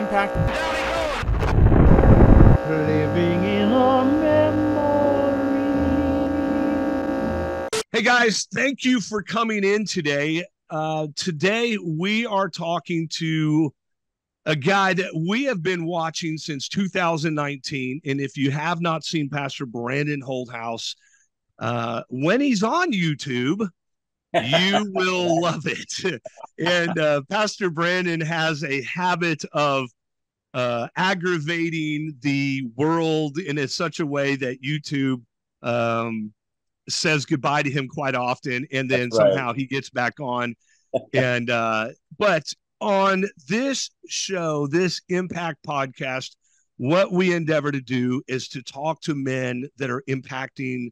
impact. Living in a memory. Hey guys, thank you for coming in today. Uh, today we are talking to a guy that we have been watching since 2019. And if you have not seen Pastor Brandon Holthaus, uh, when he's on YouTube, you will love it. and uh, Pastor Brandon has a habit of uh, aggravating the world in such a way that YouTube um, says goodbye to him quite often, and then right. somehow he gets back on. and uh, but on this show, this Impact podcast, what we endeavor to do is to talk to men that are impacting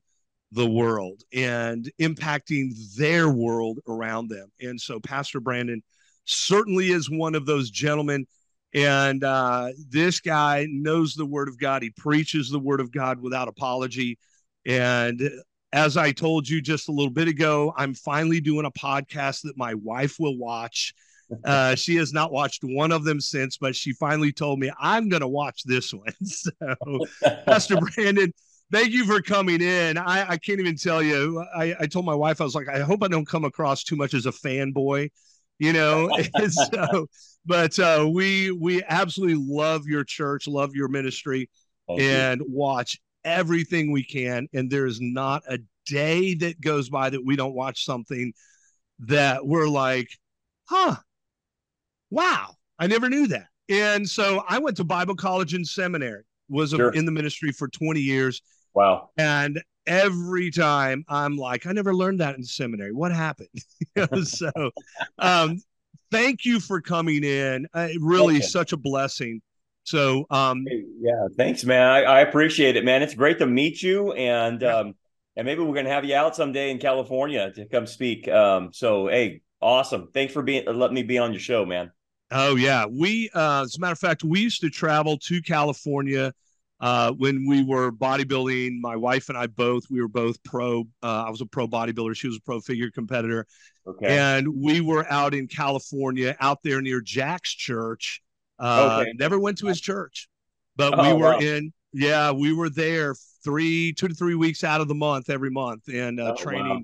the world and impacting their world around them. And so, Pastor Brandon certainly is one of those gentlemen. And uh, this guy knows the word of God. He preaches the word of God without apology. And as I told you just a little bit ago, I'm finally doing a podcast that my wife will watch. Uh, she has not watched one of them since, but she finally told me I'm going to watch this one. So, Pastor Brandon, thank you for coming in. I, I can't even tell you. I, I told my wife, I was like, I hope I don't come across too much as a fanboy, you know. So, but uh, we we absolutely love your church, love your ministry, Thank you. and watch everything we can. And there is not a day that goes by that we don't watch something that we're like, huh, wow, I never knew that. And so I went to Bible college and seminary, was Sure. in the ministry for 20 years. Wow. And every time I'm like, I never learned that in seminary. What happened? You know, so um, thank you for coming in. Uh, really Welcome. such a blessing. So um, Yeah, thanks, man. I, I appreciate it, man. It's great to meet you, and Yeah. um, and maybe we're gonna have you out someday in California to come speak. Um, so hey, awesome. Thanks for being letting me be on your show, man. Oh yeah, we uh, as a matter of fact, we used to travel to California uh, when we were bodybuilding. My wife and I both, we were both pro. Uh, I was a pro bodybuilder; she was a pro figure competitor, Okay. and we were out in California, out there near Jack's church. Uh, Okay. Never went to his church, but we Oh, were wow. in. Yeah, we were there three, two to three weeks out of the month, every month, and uh, Oh, wow.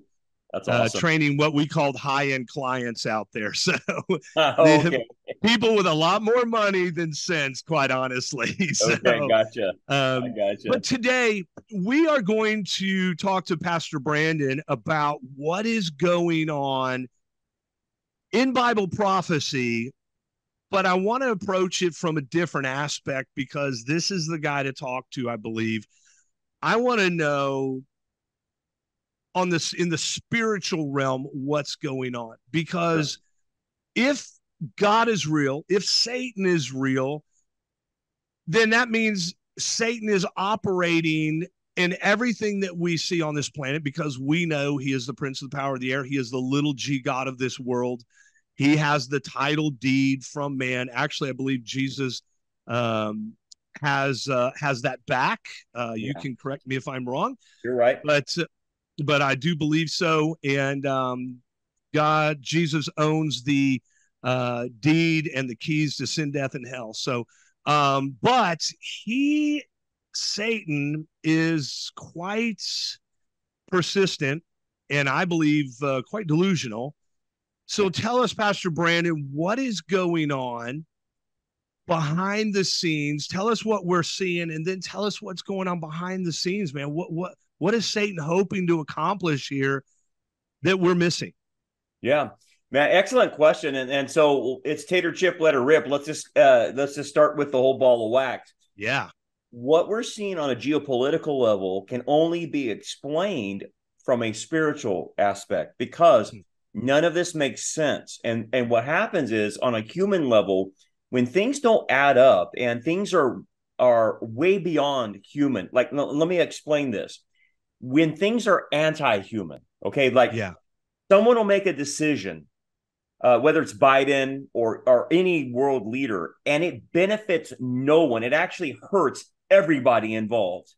Training, That's uh, training what we called high end clients out there. So okay. people with a lot more money than sense, quite honestly. So, Okay. Gotcha. I um, gotcha. but today we are going to talk to Pastor Brandon about what is going on in Bible prophecy. But I want to approach it from a different aspect because this is the guy to talk to, I believe. I want to know on this in the spiritual realm what's going on because if God is real, if Satan is real, then that means Satan is operating in everything that we see on this planet because we know he is the prince of the power of the air. He is the little g God of this world. He has the title deed from man. Actually, I believe Jesus um, has uh, has that back. Uh, You can correct me if I'm wrong You're right. but but I do believe so. And um, God, Jesus owns the uh, deed and the keys to sin, death, and hell. So, um, but he, Satan, is quite persistent, and I believe uh, quite delusional. So, tell us, Pastor Brandon, what is going on? behind the scenes tell us what we're seeing and then tell us what's going on behind the scenes man what what what is Satan hoping to accomplish here that we're missing? Yeah. Man, excellent question. And and so it's tater chip, let her rip. Let's just uh let's just start with the whole ball of wax. Yeah. What we're seeing on a geopolitical level can only be explained from a spiritual aspect because Hmm. none of this makes sense. And and what happens is on a human level, when things don't add up and things are are way beyond human. Like let me explain this. When things are anti-human, okay, like Yeah. someone will make a decision, uh, whether it's Biden or or any world leader, and it benefits no one. It actually hurts everybody involved.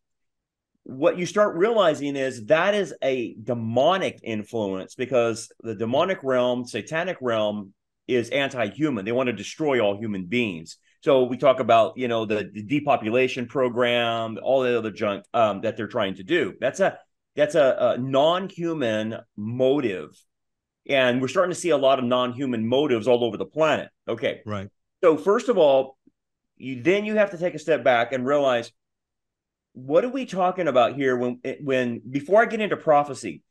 What you start realizing is that is a demonic influence because the demonic realm, satanic realm, is anti-human. They want to destroy all human beings. So we talk about you know the, the depopulation program, all the other junk um, that they're trying to do. That's a that's a, a non-human motive, and we're starting to see a lot of non-human motives all over the planet. Okay, Right. so first of all, you then you have to take a step back and realize what are we talking about here when when before I get into prophecy,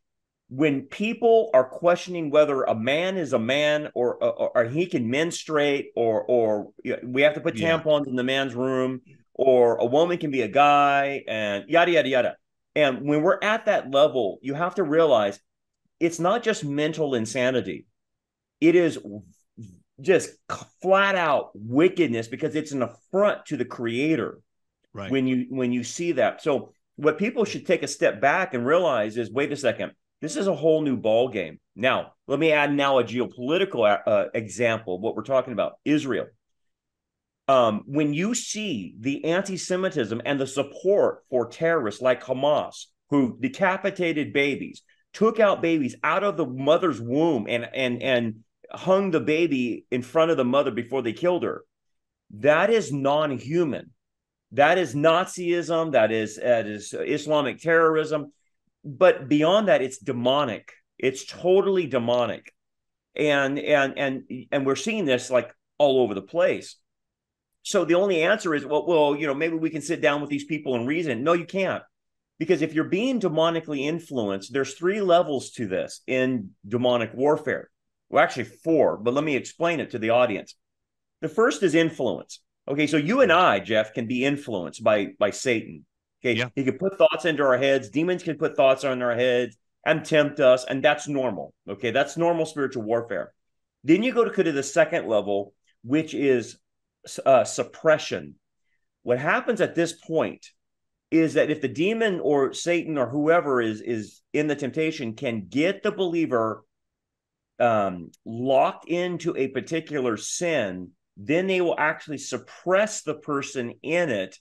when people are questioning whether a man is a man or or, or he can menstruate or or we have to put Yeah. tampons in the man's room or a woman can be a guy and yada yada yada. And when we're at that level, you have to realize it's not just mental insanity. It is just flat out wickedness because it's an affront to the creator Right. when you when you see that so what people should take a step back and realize is wait a second this is a whole new ball game now let me add now a geopolitical uh, example what we're talking about israel um, when you see the anti-semitism and the support for terrorists like hamas who decapitated babies took out babies out of the mother's womb and and and hung the baby in front of the mother before they killed her that is non-human that is Nazism. That is that is Islamic terrorism. But beyond that, it's demonic. It's totally demonic, and and and and we're seeing this like all over the place. So the only answer is well, well, you know, maybe we can sit down with these people and reason. No, you can't, because if you're being demonically influenced, there's three levels to this in demonic warfare. Well, actually four, but let me explain it to the audience. The first is influence. Okay, so you and I, Jeff, can be influenced by by Satan. Okay, Yeah. he can put thoughts into our heads. Demons can put thoughts on our heads and tempt us, and that's normal. Okay, that's normal spiritual warfare. Then you go to, to the second level, which is uh, suppression. What happens at this point is that if the demon or Satan or whoever is is in the temptation can get the believer um, locked into a particular sin, then they will actually suppress the person in it.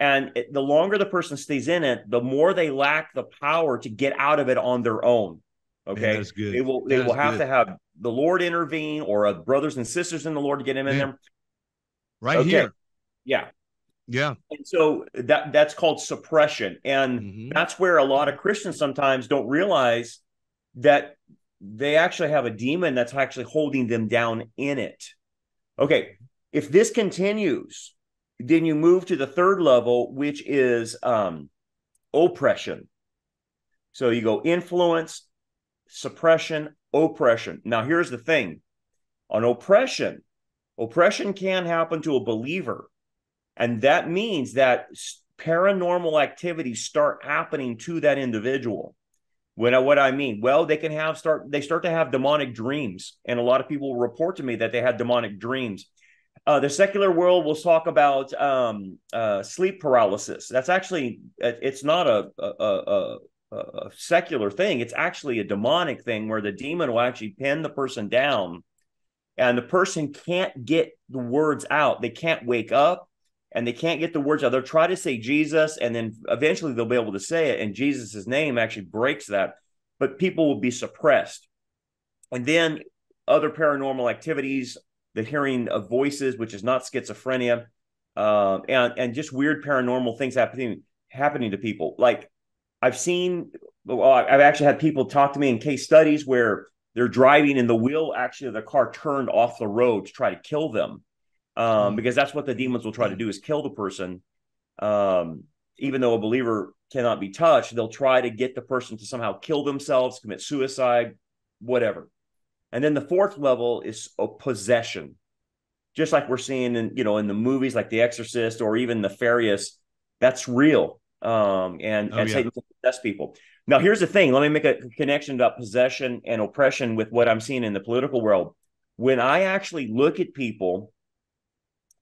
And it- the longer the person stays in it, the more they lack the power to get out of it on their own. Okay, that is good. they will they That will have good. to have the Lord intervene or brothers and sisters in the Lord to get him in Yeah. there. right okay. here. Yeah, Yeah. and so that that's called suppression, and Mhm. that's where a lot of Christians sometimes don't realize that they actually have a demon that's actually holding them down in it. Okay, if this continues, then you move to the third level, which is um, oppression. So you go influence, suppression, oppression. Now, here's the thing on oppression, oppression can happen to a believer. And that means that paranormal activities start happening to that individual. When I, what I mean, well, they can have start they start to have demonic dreams, and a lot of people report to me that they had demonic dreams. Uh, the secular world will talk about um, uh, sleep paralysis. That's actually it- it's not a a, a a a secular thing. It's actually a demonic thing where the demon will actually pin the person down, and the person can't get the words out. They can't wake up and they can't get the words out. They'll try to say Jesus, and then eventually they'll be able to say it, and Jesus' name actually breaks that. But people will be suppressed. And then other paranormal activities, the hearing of voices, which is not schizophrenia, um, and and just weird paranormal things happening happening to people. Like I've seen, well, I've actually had people talk to me in case studies where they're driving and the wheel actually of the car turned off the road to try to kill them um, Mm. because that's what the demons will try to do is kill the person. Um, even though a believer cannot be touched, they'll try to get the person to somehow kill themselves, commit suicide, whatever. And then the fourth level is a possession, just like we're seeing in you know in the movies like The Exorcist or even The Nefarious. That's real, um, and Oh, and yeah. Satan can possess people. Now, here's the thing. Let me make a connection about possession and oppression with what I'm seeing in the political world. When I actually look at people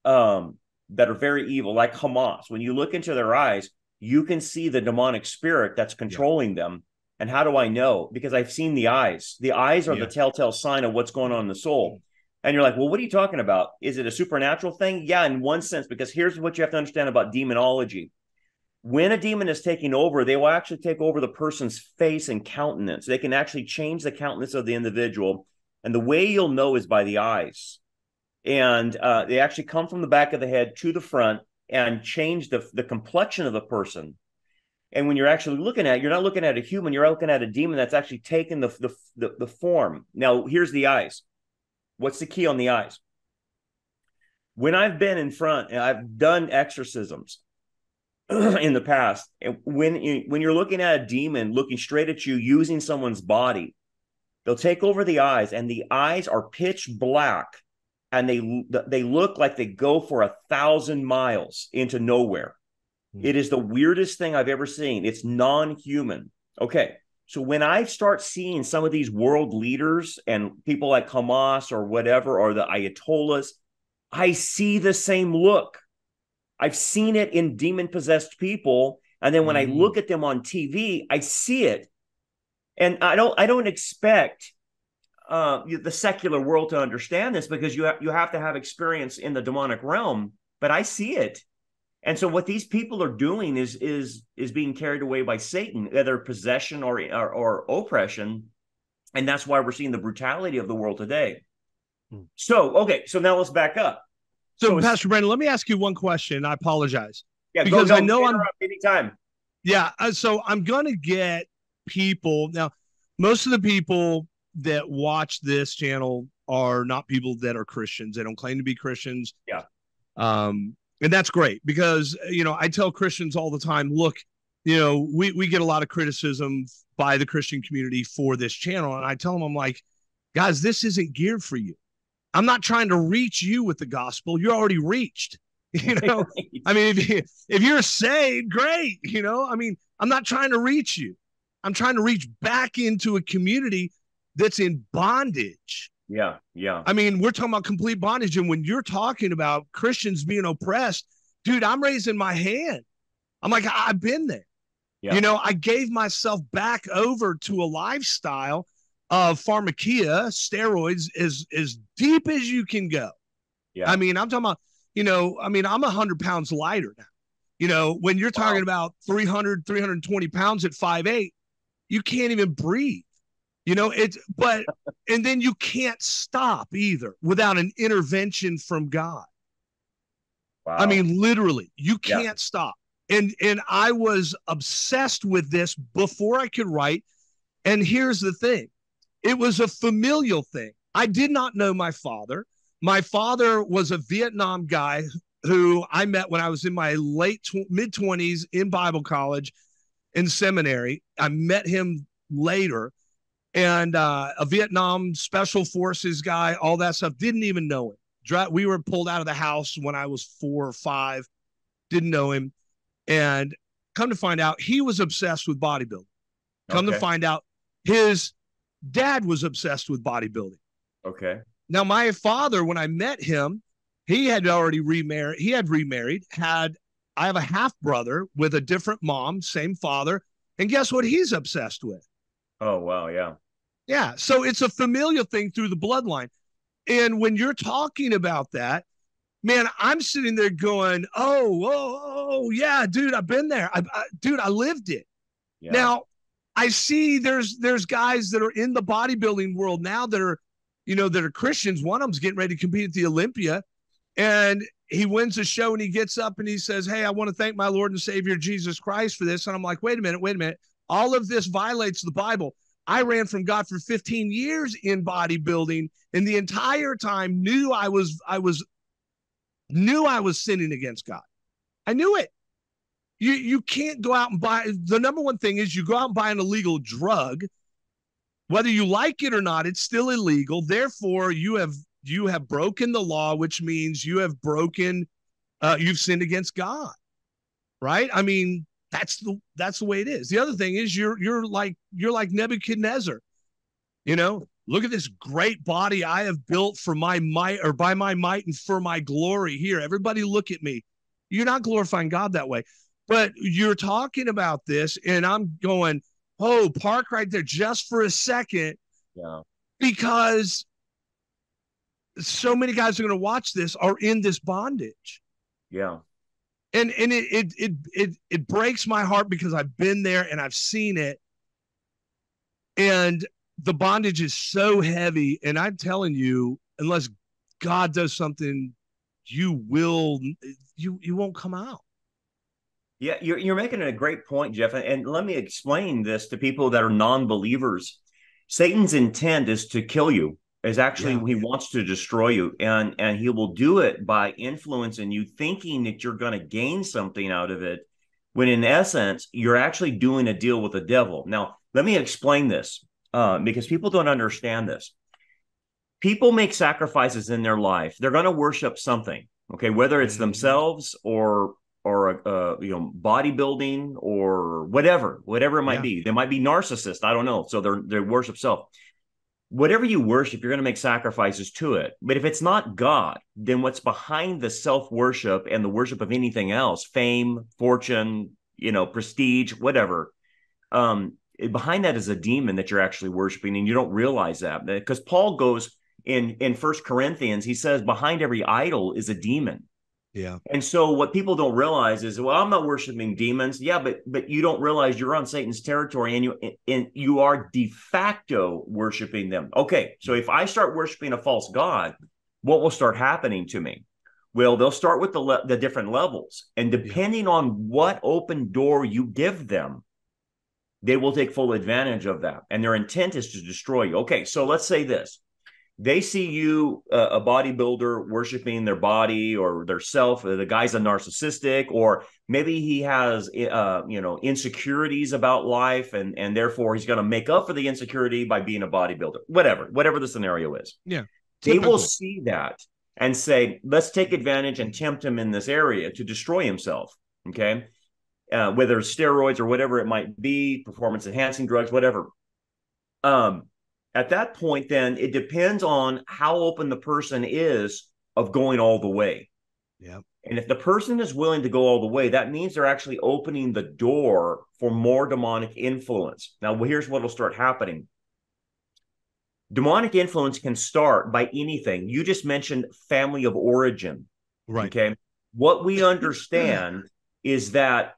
um, that are very evil, like Hamas, when you look into their eyes, you can see the demonic spirit that's controlling them. And how do I know? Because I've seen the eyes. The eyes are Yeah. the telltale sign of what's going on in the soul. And you're like, well, what are you talking about? Is it a supernatural thing? Yeah, in one sense, because here's what you have to understand about demonology. When a demon is taking over, they will actually take over the person's face and countenance. They can actually change the countenance of the individual. And the way you'll know is by the eyes. and uh, they actually come from the back of the head to the front and change the the complexion of the person. And when you're actually looking at, it, you're not looking at a human, you're looking at a demon that's actually taken the, the the the form. Now, here's the eyes. What's the key on the eyes? When I've been in front and I've done exorcisms in the past, when you, when you're looking at a demon looking straight at you using someone's body, they'll take over the eyes, and the eyes are pitch black, and they they look like they go for a thousand miles into nowhere. Mm-hmm. It is the weirdest thing I've ever seen. It's non-human. Okay, so when I start seeing some of these world leaders and people like Hamas or whatever, or the Ayatollahs, I see the same look. I've seen it in demon possessed people. And then when mm. I look at them on TV, I see it. And I don't I don't expect uh, the secular world to understand this because you have, you have to have experience in the demonic realm, but I see it. And so what these people are doing is is is being carried away by Satan, either possession or, or, or oppression, and that's why we're seeing the brutality of the world today. Hmm. So okay, so now let's back up. So, so Pastor Brandon, let me ask you one question. I apologize. Yeah, because go, go, I know I'm anytime. Yeah, uh, so I'm going to get people now. Most of the people that watch this channel are not people that are Christians. They don't claim to be Christians. Yeah. Um, and that's great because you know I tell Christians all the time, look, you know, we we get a lot of criticism by the Christian community for this channel, and I tell them, I'm like, guys, this isn't geared for you. I'm not trying to reach you with the gospel. You're already reached. You know, I mean, if you, if you're saved, great. You know, I mean, I'm not trying to reach you. I'm trying to reach back into a community that's in bondage. Yeah, yeah. I mean, we're talking about complete bondage. And when you're talking about Christians being oppressed, dude, I'm raising my hand. I'm like, I've been there. Yeah. You know, I gave myself back over to a lifestyle of pharmakia, steroids, as as deep as you can go. Yeah. I mean, I'm talking about, you know, I mean, I'm a 100 pounds lighter now. You know, when you're talking wow. about 300, 320 pounds at five eight, you can't even breathe. You know, it's but and then you can't stop either without an intervention from God. Wow. I mean, literally, you can't yeah. stop. And and I was obsessed with this before I could write. And here's the thing. It was a familial thing. I did not know my father. My father was a Vietnam guy who I met when I was in my late tw- mid 20s in Bible college in seminary. I met him later and uh, a Vietnam special forces guy, all that stuff. Didn't even know him. We were pulled out of the house when I was four or five. Didn't know him, and come to find out, he was obsessed with bodybuilding. Come okay. to find out, his dad was obsessed with bodybuilding. Okay. Now, my father, when I met him, he had already remarried. He had remarried. Had I have a half brother with a different mom, same father, and guess what? He's obsessed with. Oh wow, yeah. Yeah. So it's a familial thing through the bloodline. And when you're talking about that, man, I'm sitting there going, oh, oh, oh yeah, dude, I've been there. I, I, dude, I lived it. Yeah. Now, I see there's there's guys that are in the bodybuilding world now that are, you know, that are Christians. One of them's getting ready to compete at the Olympia, and he wins the show and he gets up and he says, "Hey, I want to thank my Lord and Savior Jesus Christ for this." And I'm like, "Wait a minute, wait a minute. All of this violates the Bible." I ran from God for 15 years in bodybuilding and the entire time knew I was I was knew I was sinning against God. I knew it. You you can't go out and buy the number one thing is you go out and buy an illegal drug whether you like it or not it's still illegal therefore you have you have broken the law which means you have broken uh, you've sinned against God. Right? I mean that's the that's the way it is. The other thing is you're you're like you're like Nebuchadnezzar. You know, look at this great body I have built for my might or by my might and for my glory. Here, everybody look at me. You're not glorifying God that way. But you're talking about this, and I'm going, oh, park right there just for a second. Yeah. Because so many guys are going to watch this are in this bondage. Yeah and and it, it it it it breaks my heart because I've been there and I've seen it, and the bondage is so heavy. And I'm telling you, unless God does something, you will you you won't come out. Yeah, you're you're making a great point, Jeff. And let me explain this to people that are non-believers. Satan's intent is to kill you. Is actually yeah. he wants to destroy you, and and he will do it by influencing you, thinking that you're going to gain something out of it, when in essence you're actually doing a deal with the devil. Now, let me explain this uh, because people don't understand this. People make sacrifices in their life. They're going to worship something, okay, whether it's mm-hmm. themselves or or uh, you know bodybuilding or whatever whatever it might yeah. be they might be narcissist i don't know so they're they worship self whatever you worship you're going to make sacrifices to it. But if it's not god then what's behind the self worship and the worship of anything else fame fortune you know prestige whatever um behind that is a demon that you're actually worshiping and you don't realize that. Because paul goes in in first corinthians he says behind every idol is a demon yeah. And so what people don't realize is, well, I'm not worshiping demons. Yeah, but but you don't realize you're on Satan's territory and you and you are de facto worshiping them. Okay, so if I start worshiping a false god, what will start happening to me? Well, they'll start with the le- the different levels, and depending yeah. on what open door you give them, they will take full advantage of that. And their intent is to destroy you. Okay, so let's say this they see you uh, a bodybuilder worshiping their body or their self the guy's a narcissistic or maybe he has uh, you know insecurities about life and and therefore he's going to make up for the insecurity by being a bodybuilder. Whatever whatever the scenario is. Yeah they will see that and say let's take advantage and tempt him in this area to destroy himself okay? Uh, whether it's steroids or whatever it might be performance enhancing drugs whatever. Um at that point, then it depends on how open the person is of going all the way. Yeah. And if the person is willing to go all the way, that means they're actually opening the door for more demonic influence. Now, here's what will start happening demonic influence can start by anything. You just mentioned family of origin. Right. Okay. What we understand is that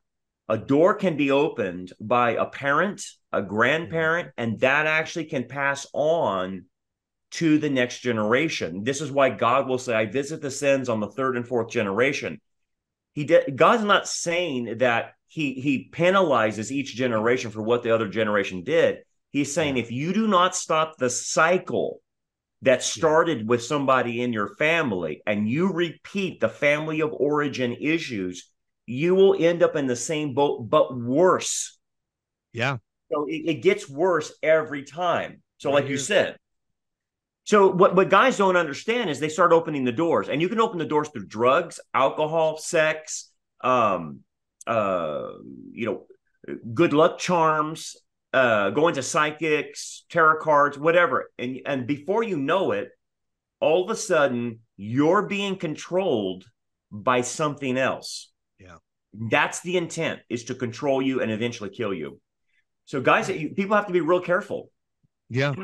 a door can be opened by a parent, a mm-hmm. grandparent, and that actually can pass on to the next generation. This is why God will say, I visit the sins on the third and fourth generation. He did, God's not saying that he he penalizes each generation for what the other generation did. He's saying if you do not stop the cycle that started with somebody in your family and you repeat the family of origin issues, you will end up in the same boat, but worse. Yeah. So it, it gets worse every time. So, right like here. you said, so what, what guys don't understand is they start opening the doors, and you can open the doors through drugs, alcohol, sex, um, uh, you know, good luck charms, uh, going to psychics, tarot cards, whatever. And and before you know it, all of a sudden you're being controlled by something else. Yeah. That's the intent is to control you and eventually kill you. So guys, people have to be real careful. Yeah.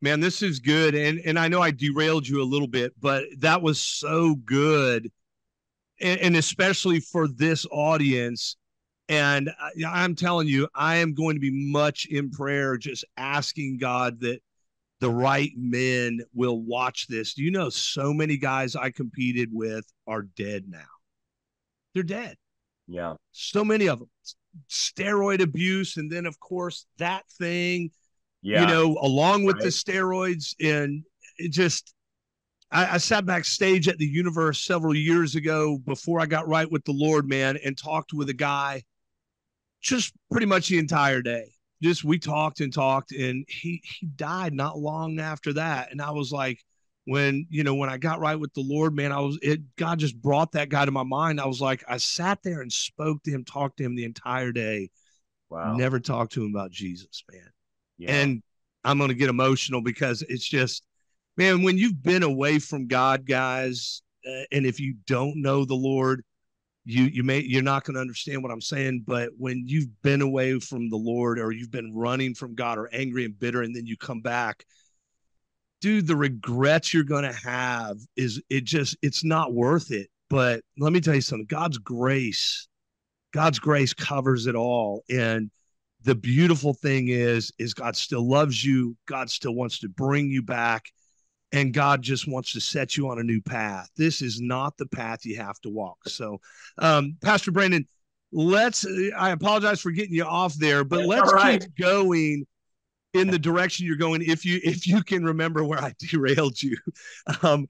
Man, this is good. And and I know I derailed you a little bit, but that was so good. And, and especially for this audience. And I, I'm telling you, I am going to be much in prayer, just asking God that the right men will watch this. Do you know so many guys I competed with are dead now? they're dead. Yeah. So many of them. Steroid abuse. And then, of course, that thing, yeah. you know, along with right. the steroids. And it just, I, I sat backstage at the universe several years ago before I got right with the Lord, man, and talked with a guy just pretty much the entire day. Just we talked and talked, and he he died not long after that. And I was like, when you know when I got right with the Lord, man, I was it. God just brought that guy to my mind. I was like, I sat there and spoke to him, talked to him the entire day. Wow. Never talked to him about Jesus, man. Yeah. And I'm going to get emotional because it's just, man, when you've been away from God, guys, uh, and if you don't know the Lord, you you may you're not going to understand what I'm saying. But when you've been away from the Lord, or you've been running from God, or angry and bitter, and then you come back dude, the regrets you're going to have is it just, it's not worth it. But let me tell you something God's grace, God's grace covers it all. And the beautiful thing is, is God still loves you. God still wants to bring you back. and God just wants to set you on a new path. This is not the path you have to walk. So, um, Pastor Brandon, let's. I apologize for getting you off there, but let's right. keep going in the direction you're going. If you if you can remember where I derailed you, um,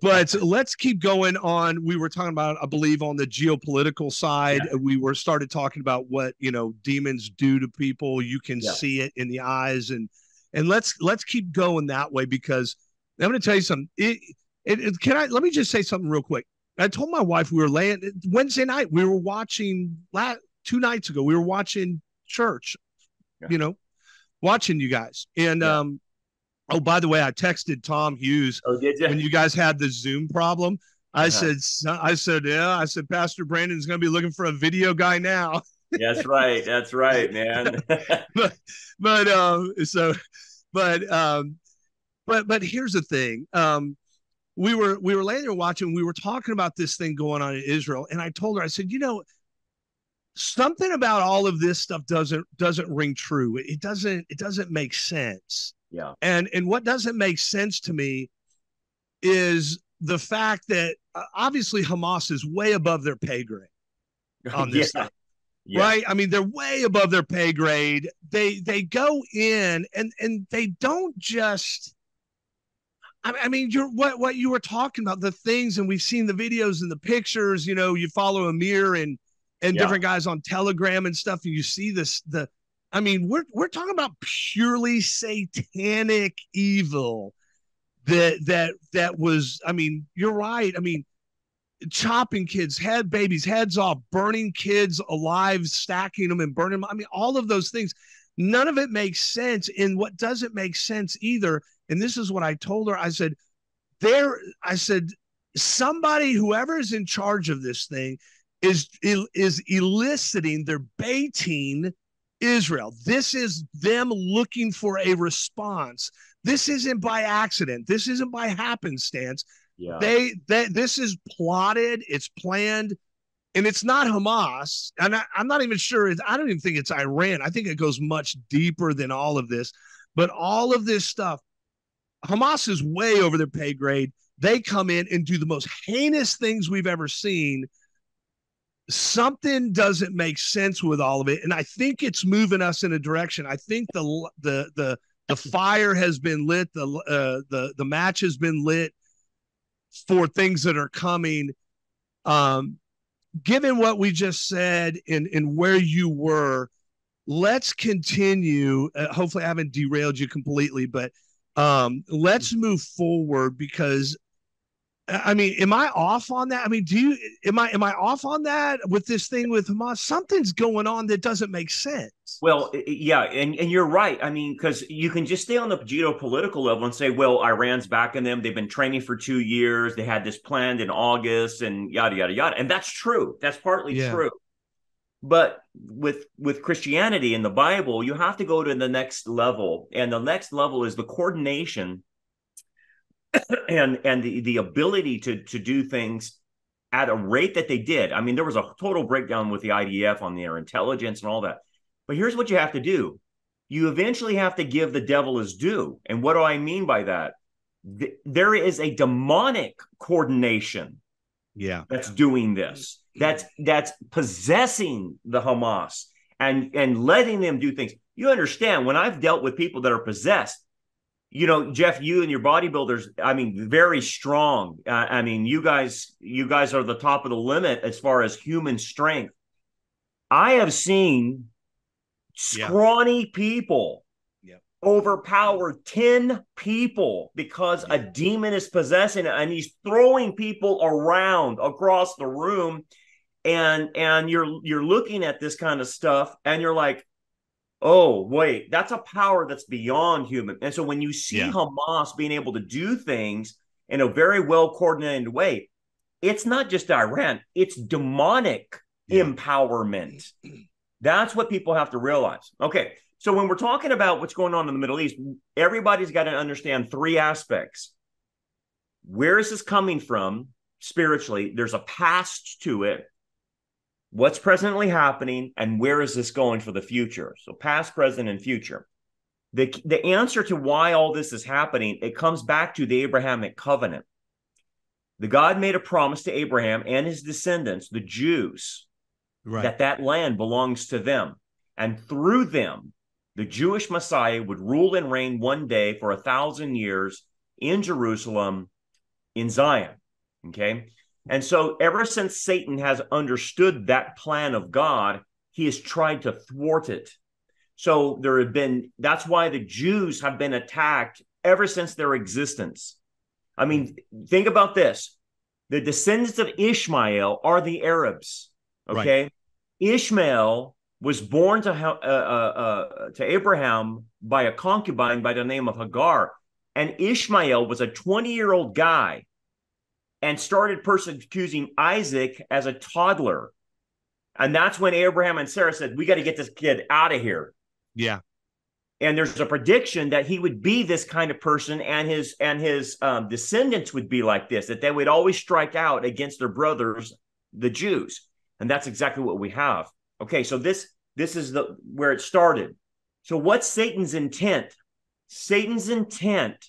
but let's keep going on. We were talking about, I believe, on the geopolitical side. We were started talking about what you know demons do to people. You can Yeah. see it in the eyes, and and let's let's keep going that way because I'm going to tell you something. It, it, it- can I let me just say something real quick. I told my wife we were laying Wednesday night. We were watching last two nights ago. We were watching church. Yeah. You know, watching you guys. And Yeah. um, oh, by the way, I texted Tom Hughes Oh, did when you guys had the Zoom problem. I Uh-huh. said, I said, yeah. I said, Pastor Brandon's going to be looking for a video guy now. That's right. That's right, man. but um, so, but um, but but here's the thing. Um, we were we were laying there watching. We were talking about this thing going on in Israel, and I told her, I said, you know, something about all of this stuff doesn't doesn't ring true. It doesn't it doesn't make sense. yeah. And and what doesn't make sense to me is the fact that uh, obviously Hamas is way above their pay grade on this yeah. Yeah. right? I mean, they're way above their pay grade. They they go in and and they don't just. I I mean, you're what what you were talking about the things, and we've seen the videos and the pictures. You know, you follow Amir and and Yeah. different guys on Telegram and stuff, and you see this the. I mean, we're we're talking about purely satanic evil that that that was. I mean, you're right. I mean, chopping kids' head, babies' heads off, burning kids alive, stacking them and burning them. I mean, all of those things. None of it makes sense. And what doesn't make sense either, and this is what I told her. I said, there, I said, somebody, whoever is in charge of this thing, is is eliciting, they're baiting Israel. This is them looking for a response. This isn't by accident. This isn't by happenstance yeah. they they this is plotted it's planned and it's not hamas and I, i'm not even sure i don't even think it's iran i think it goes much deeper than all of this but all of this stuff hamas is way over their pay grade they come in and do the most heinous things we've ever seen something doesn't make sense with all of it and i think it's moving us in a direction. I think the the the the fire has been lit the uh, the the match has been lit for things that are coming. Um given what we just said and and where you were let's continue uh, hopefully i haven't derailed you completely but um let's move forward because I mean, am I off on that? I mean, do you am I am I off on that with this thing with Hamas? Something's going on that doesn't make sense. Well, yeah, and, and you're right. I mean, because you can just stay on the geopolitical level and say, well, Iran's backing them. They've been training for two years. They had this planned in August and yada, yada, yada. And that's true. That's partly Yeah. true. But with with Christianity and the Bible, you have to go to the next level. And the next level is the coordination and and the, the ability to to do things at a rate that they did. I mean, there was a total breakdown with the IDF on their intelligence and all that. But here's what you have to do. You eventually have to give the devil his due. And what do I mean by that? Th- there is a demonic coordination Yeah. that's doing this. That's that's possessing the Hamas and and letting them do things. You understand when I've dealt with people that are possessed, you know, Jeff, you and your bodybuilders, I mean, very strong. Uh, I mean, you guys, you guys are the top of the limit as far as human strength. I have seen Yeah. scrawny people Yep. overpower 10 people because a demon is possessing it and he's throwing people around across the room and and you're you're looking at this kind of stuff and you're like oh wait that's a power that's beyond human. And so when you see Yeah. hamas being able to do things in a very well coordinated way it's not just iran it's demonic Yeah. empowerment. That's what people have to realize. Okay so when we're talking about what's going on in the middle east everybody's got to understand three aspects. Where is this coming from spiritually? There's a past to it what's presently happening and where is this going for the future so past present and future the the answer to why all this is happening it comes back to the Abrahamic covenant. The God made a promise to Abraham and his descendants, the Jews, Right. that that land belongs to them, and through them, the Jewish Messiah would rule and reign one day for a thousand years in Jerusalem, in Zion. Okay, and so ever since Satan has understood that plan of God, he has tried to thwart it. So there have been, that's why the Jews have been attacked ever since their existence. I mean, think about this the descendants of Ishmael are the Arabs. Okay. Ishmael was born to, uh, uh, uh, to Abraham by a concubine by the name of Hagar. And Ishmael was a 20 year old guy and started persecuting Isaac as a toddler. And that's when Abraham and Sarah said, We got to get this kid out of here. Yeah. And there's a prediction that he would be this kind of person, and his and his um, descendants would be like this, that they would always strike out against their brothers, the Jews. And that's exactly what we have. Okay, so this this is the where it started. So what's Satan's intent? Satan's intent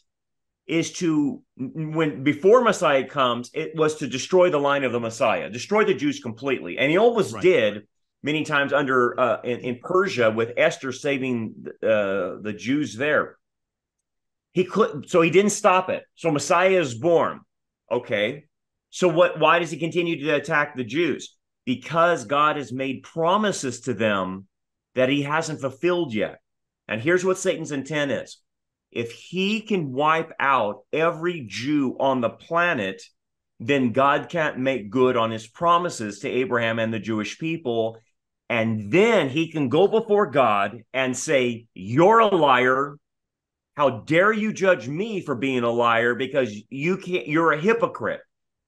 is to when before Messiah comes, it was to destroy the line of the Messiah, destroy the Jews completely, and he almost Right. did many times under uh, in, in Persia with Esther saving uh, the Jews there. He could, so he didn't stop it. So Messiah is born. Okay, so what? Why does he continue to attack the Jews? Because God has made promises to them that He hasn't fulfilled yet. And here's what Satan's intent is: if he can wipe out every Jew on the planet, then God can't make good on his promises to Abraham and the Jewish people. And then he can go before God and say, You're a liar. How dare you judge me for being a liar because you can't, you're a hypocrite.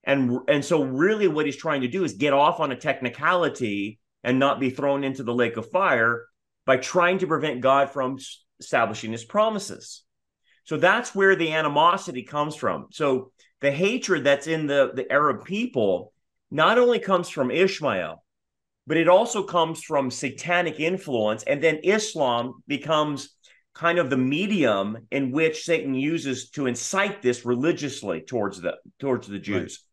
And, and so, really, what he's trying to do is get off on a technicality and not be thrown into the lake of fire by trying to prevent God from establishing his promises. So that's where the animosity comes from. So the hatred that's in the, the Arab people not only comes from Ishmael, but it also comes from satanic influence. And then Islam becomes kind of the medium in which Satan uses to incite this religiously towards the towards the Jews.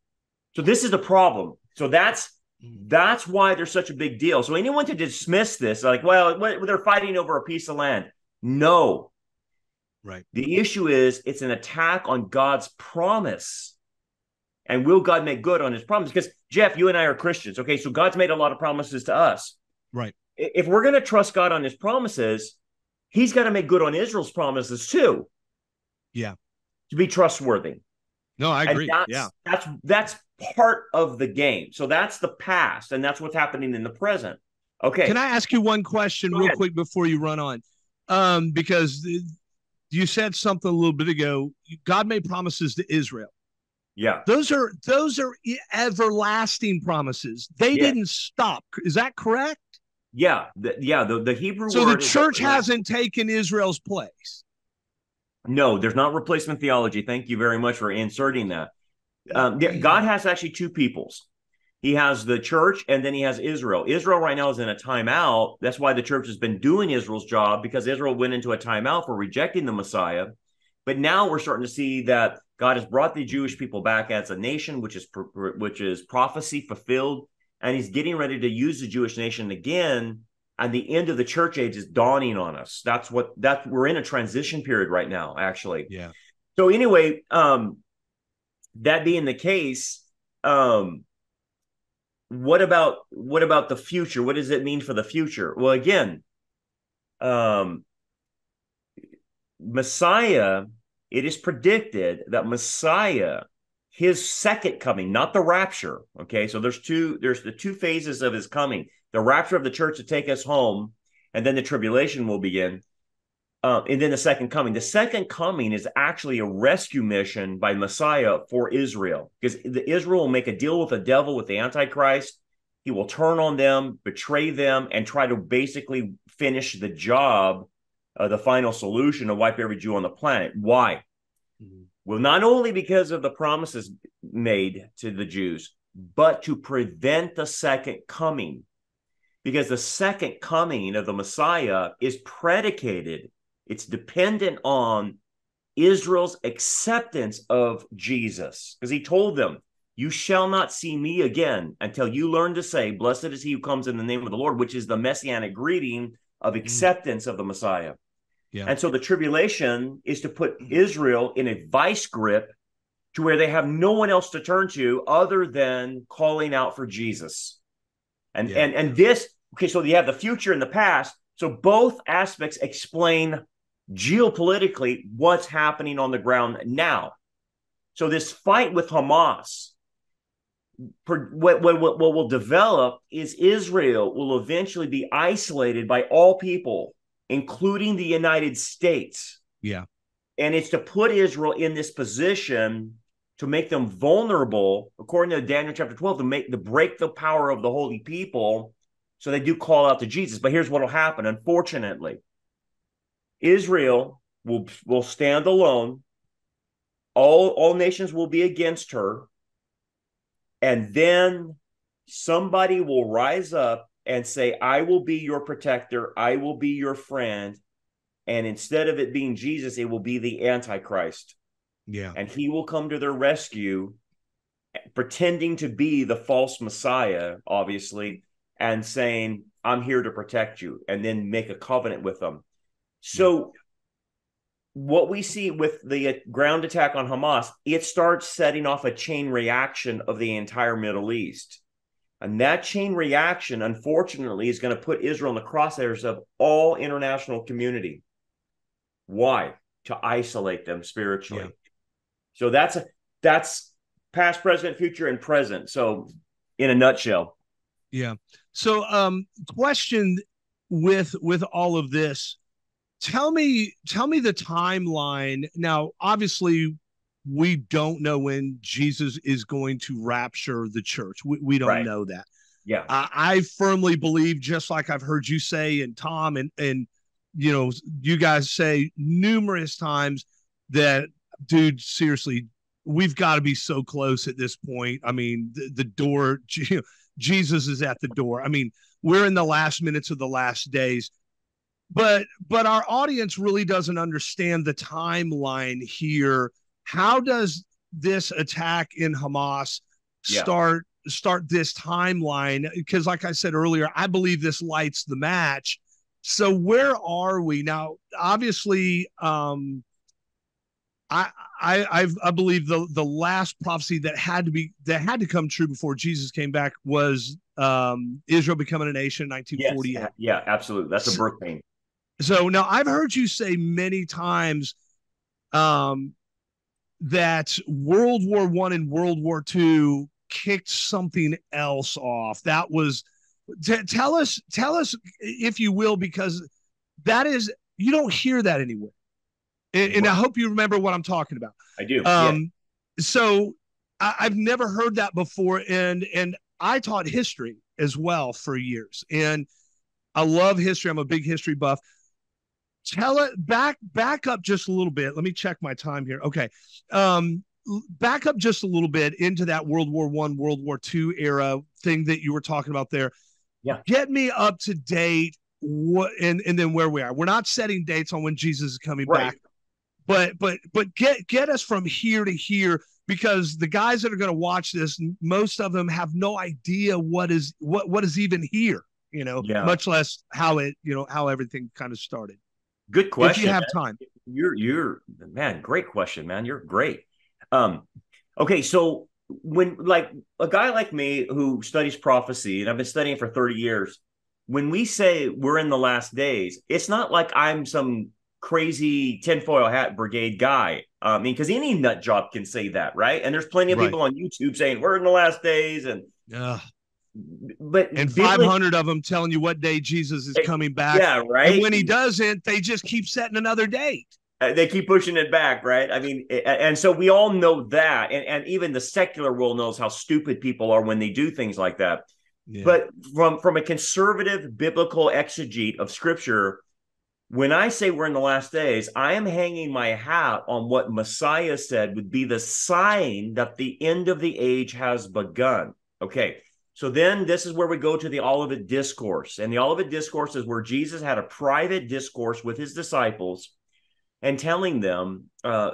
So this is the problem. So that's mm-hmm. that's why there's such a big deal. So anyone to dismiss this, like, well, they're fighting over a piece of land. No, Right. the issue is it's an attack on God's promise. And will God make good on his promise? Because Jeff, you and I are Christians. Okay. So God's made a lot of promises to us. Right. If we're going to trust God on his promises, he's got to make good on Israel's promises too. Yeah. To be trustworthy. No, I agree. that's, Yeah. That's that's part of the game. So that's the past, and that's what's happening in the present. Okay. Can I ask you one question Go real ahead. quick before you run on? Um, because you said something a little bit ago. God made promises to Israel. yeah. Those are those are everlasting promises. They Yeah. didn't stop. Is that correct? Yeah. The, yeah. The, the Hebrew So the church hasn't taken Israel's place. No, there's not replacement theology. Thank you very much for inserting that. Um, God has actually two peoples. He has the church and then he has Israel. Israel right now is in a timeout. That's why the church has been doing Israel's job because Israel went into a timeout for rejecting the Messiah. But now we're starting to see that God has brought the Jewish people back as a nation, which is which is prophecy fulfilled, and He's getting ready to use the Jewish nation again. And the end of the church age is dawning on us. That's what that we're in a transition period right now, actually. Yeah. So anyway, um, that being the case, um, what about what about the future? What does it mean for the future? Well, again, um, Messiah. It is predicted that Messiah, his second coming, not the rapture. Okay, so there's two. There's the two phases of his coming: the rapture of the church to take us home, and then the tribulation will begin. Uh, and then the second coming. The second coming is actually a rescue mission by Messiah for Israel, because the Israel will make a deal with the devil, with the Antichrist. He will turn on them, betray them, and try to basically finish the job, uh, the final solution to wipe every Jew on the planet. Why? Well, not only because of the promises made to the Jews, but to prevent the second coming. Because the second coming of the Messiah is predicated It's dependent on Israel's acceptance of Jesus. Because he told them, You shall not see me again until you learn to say, Blessed is he who comes in the name of the Lord, which is the messianic greeting of Mm. acceptance of the Messiah. Yeah. And so the tribulation is to put Israel in a vice grip to where they have no one else to turn to other than calling out for Jesus. And Yeah. and and this okay, so you have the future and the past. So both aspects explain geopolitically what's happening on the ground now. So this fight with Hamas, what, what, what, will develop is Israel will eventually be isolated by all people, including the United States. Yeah. And it's to put Israel in this position to make them vulnerable, according to Daniel chapter 12, to make to break the power of the holy people. So they do call out to Jesus. But here's what will happen, unfortunately. Israel will, will stand alone. All, all nations will be against her. And then somebody will rise up and say, I will be your protector, I will be your friend. And instead of it being Jesus, it will be the Antichrist. Yeah. And he will come to their rescue, pretending to be the false Messiah, obviously, and saying, I'm here to protect you, and then make a covenant with them. So, what we see with the uh, ground attack on Hamas, it starts setting off a chain reaction of the entire Middle East. And that chain reaction, unfortunately, is going to put Israel in the crosshairs of all international community. Why? To isolate them spiritually. Yeah. So that's a, that's past, present, future, and present. So, in a nutshell, Yeah. So um question with with all of this, tell me tell me the timeline. Now, obviously we don't know when Jesus is going to rapture the church. We, we don't Right. know that. yeah, I, I firmly believe, just like I've heard you say, and Tom, and and you know, you guys say numerous times that, dude, seriously, we've got to be so close at this point. I mean, the, the door, Jesus is at the door. I mean, we're in the last minutes of the last days. But but our audience really doesn't understand the timeline here. How does this attack in Hamas Yeah. start start this timeline because like i said earlier i believe this lights the match so where are we now obviously um i i I've, i believe the the last prophecy that had to be that had to come true before jesus came back was um israel becoming a nation in yes, 1948 yeah, absolutely. That's a birth pain. So now I've heard you say many times um, that World War One and World War Two kicked something else off. That was t- tell us, tell us if you will, because that is you don't hear that anywhere, and, and I hope you remember what I'm talking about. I do. yeah. Um, so I, I've never heard that before, and and I taught history as well for years, and I love history. I'm a big history buff. Tell it back back up just a little bit. Let me check my time here. Okay, um, back up just a little bit into that World War One, World War Two era thing that you were talking about there. Yeah. get me up to date. What and and then where we are. We're not setting dates on when Jesus is coming Right. back but but but get get us from here to here because the guys that are going to watch this most of them have no idea what is what what is even here you know Yeah. much less how it you know how everything kind of started Good question. if you have time You're you're man, great question, man. You're great. Um, okay, so when like a guy like me who studies prophecy, and I've been studying for 30 years, when we say we're in the last days, it's not like I'm some crazy tinfoil hat brigade guy. I mean, because any nut job can say that, right? And there's plenty of Right. people on YouTube saying we're in the last days, and Ugh. But and biblically- 500 of them telling you what day jesus is Eh, coming back yeah, right. and when he doesn't they just keep setting another date Uh, they keep pushing it back, right? I mean, and so we all know that, and, and even the secular world knows how stupid people are when they do things like that. Yeah. But from from a conservative biblical exegete of Scripture, when I say we're in the last days, I am hanging my hat on what Messiah said would be the sign that the end of the age has begun. Okay, So then this is where we go to the Olivet Discourse. And the Olivet Discourse is where Jesus had a private discourse with his disciples and telling them uh,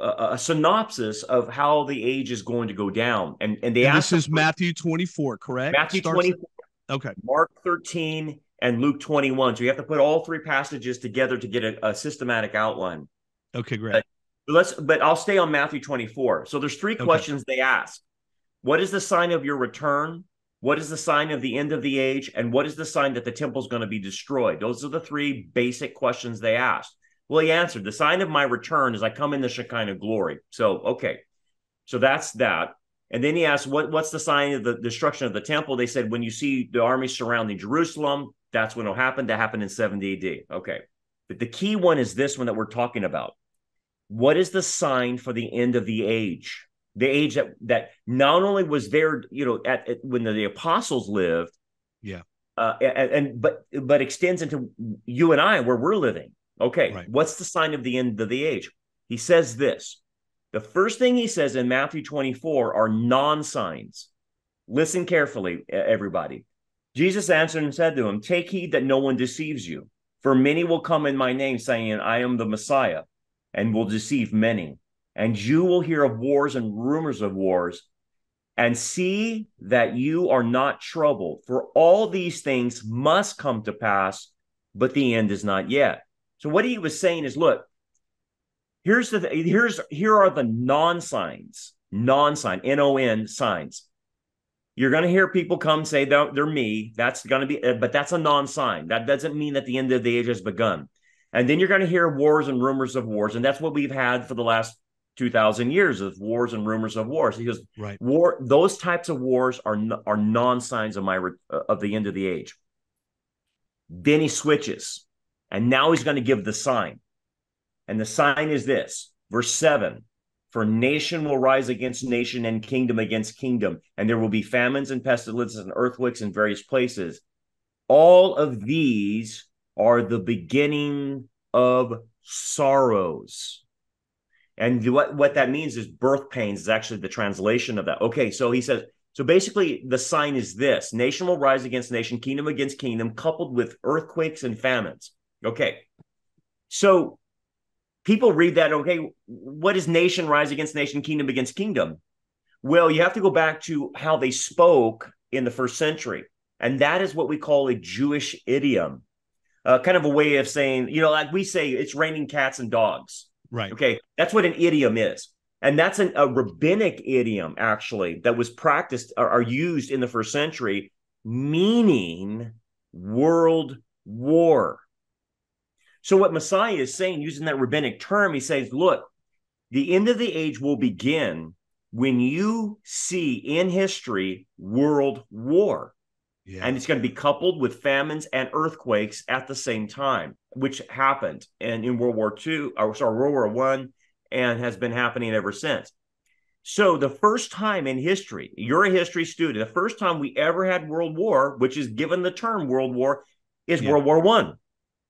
a, a, synopsis of how the age is going to go down. And, and they and asked this is Matthew 24, correct? Matthew Starts- 24, Okay. Mark 13, and Luke 21. So you have to put all three passages together to get a, a systematic outline. Okay, great. But let's but I'll stay on Matthew 24. So there's three Okay. questions they ask. What is the sign of your return? What is the sign of the end of the age? And what is the sign that the temple is going to be destroyed? Those are the three basic questions they asked. Well, he answered, the sign of my return is I come in the Shekinah glory. So, okay. So that's that. And then he asked, what, what's the sign of the destruction of the temple? They said, when you see the army surrounding Jerusalem, that's when it'll happen. That happened in 70 AD. Okay. But the key one is this one that we're talking about. What is the sign for the end of the age? The age that that not only was there, you know, at, at when the, the apostles lived, Yeah. uh, and, and but but extends into you and I where we're living. Okay, Right. what's the sign of the end of the age? He says this. The first thing he says in Matthew 24 are non signs. Listen carefully, everybody. Jesus answered and said to him, Take heed that no one deceives you, for many will come in my name, saying, I am the Messiah, and will deceive many. And you will hear of wars and rumors of wars, and see that you are not troubled, for all these things must come to pass, but the end is not yet. So what he was saying is, look, here's the here's here are the non-signs, non-sign, N-O-N signs. You're going to hear people come say they're, they're me. That's going to be, but that's a non-sign. That doesn't mean that the end of the age has begun. And then you're going to hear wars and rumors of wars, and that's what we've had for the last two thousand years of wars and rumors of wars. He goes, Right. war those types of wars are are non-signs of my uh, of the end of the age then he switches and now he's going to give the sign and the sign is this verse 7 for nation will rise against nation and kingdom against kingdom and there will be famines and pestilences and earthquakes in various places all of these are the beginning of sorrows and what, what that means is birth pains is actually the translation of that. Okay, so he says, so basically the sign is this nation will rise against nation, kingdom against kingdom, coupled with earthquakes and famines. Okay. So people read that, okay, what is nation rise against nation, kingdom against kingdom? Well, you have to go back to how they spoke in the first century. And that is what we call a Jewish idiom, uh, kind of a way of saying, you know, like we say, it's raining cats and dogs. Right. Okay, that's what an idiom is. And that's an, a rabbinic idiom, actually, that was practiced or, or used in the first century, meaning world war. So, what Messiah is saying, using that rabbinic term, he says, look, the end of the age will begin when you see in history world war. Yeah. And it's going to be coupled with famines and earthquakes at the same time, which happened and in World War II, or sorry, World War One, and has been happening ever since. So the first time in history, you're a history student, the first time we ever had World War, which is given the term World War, is Yeah. World War One.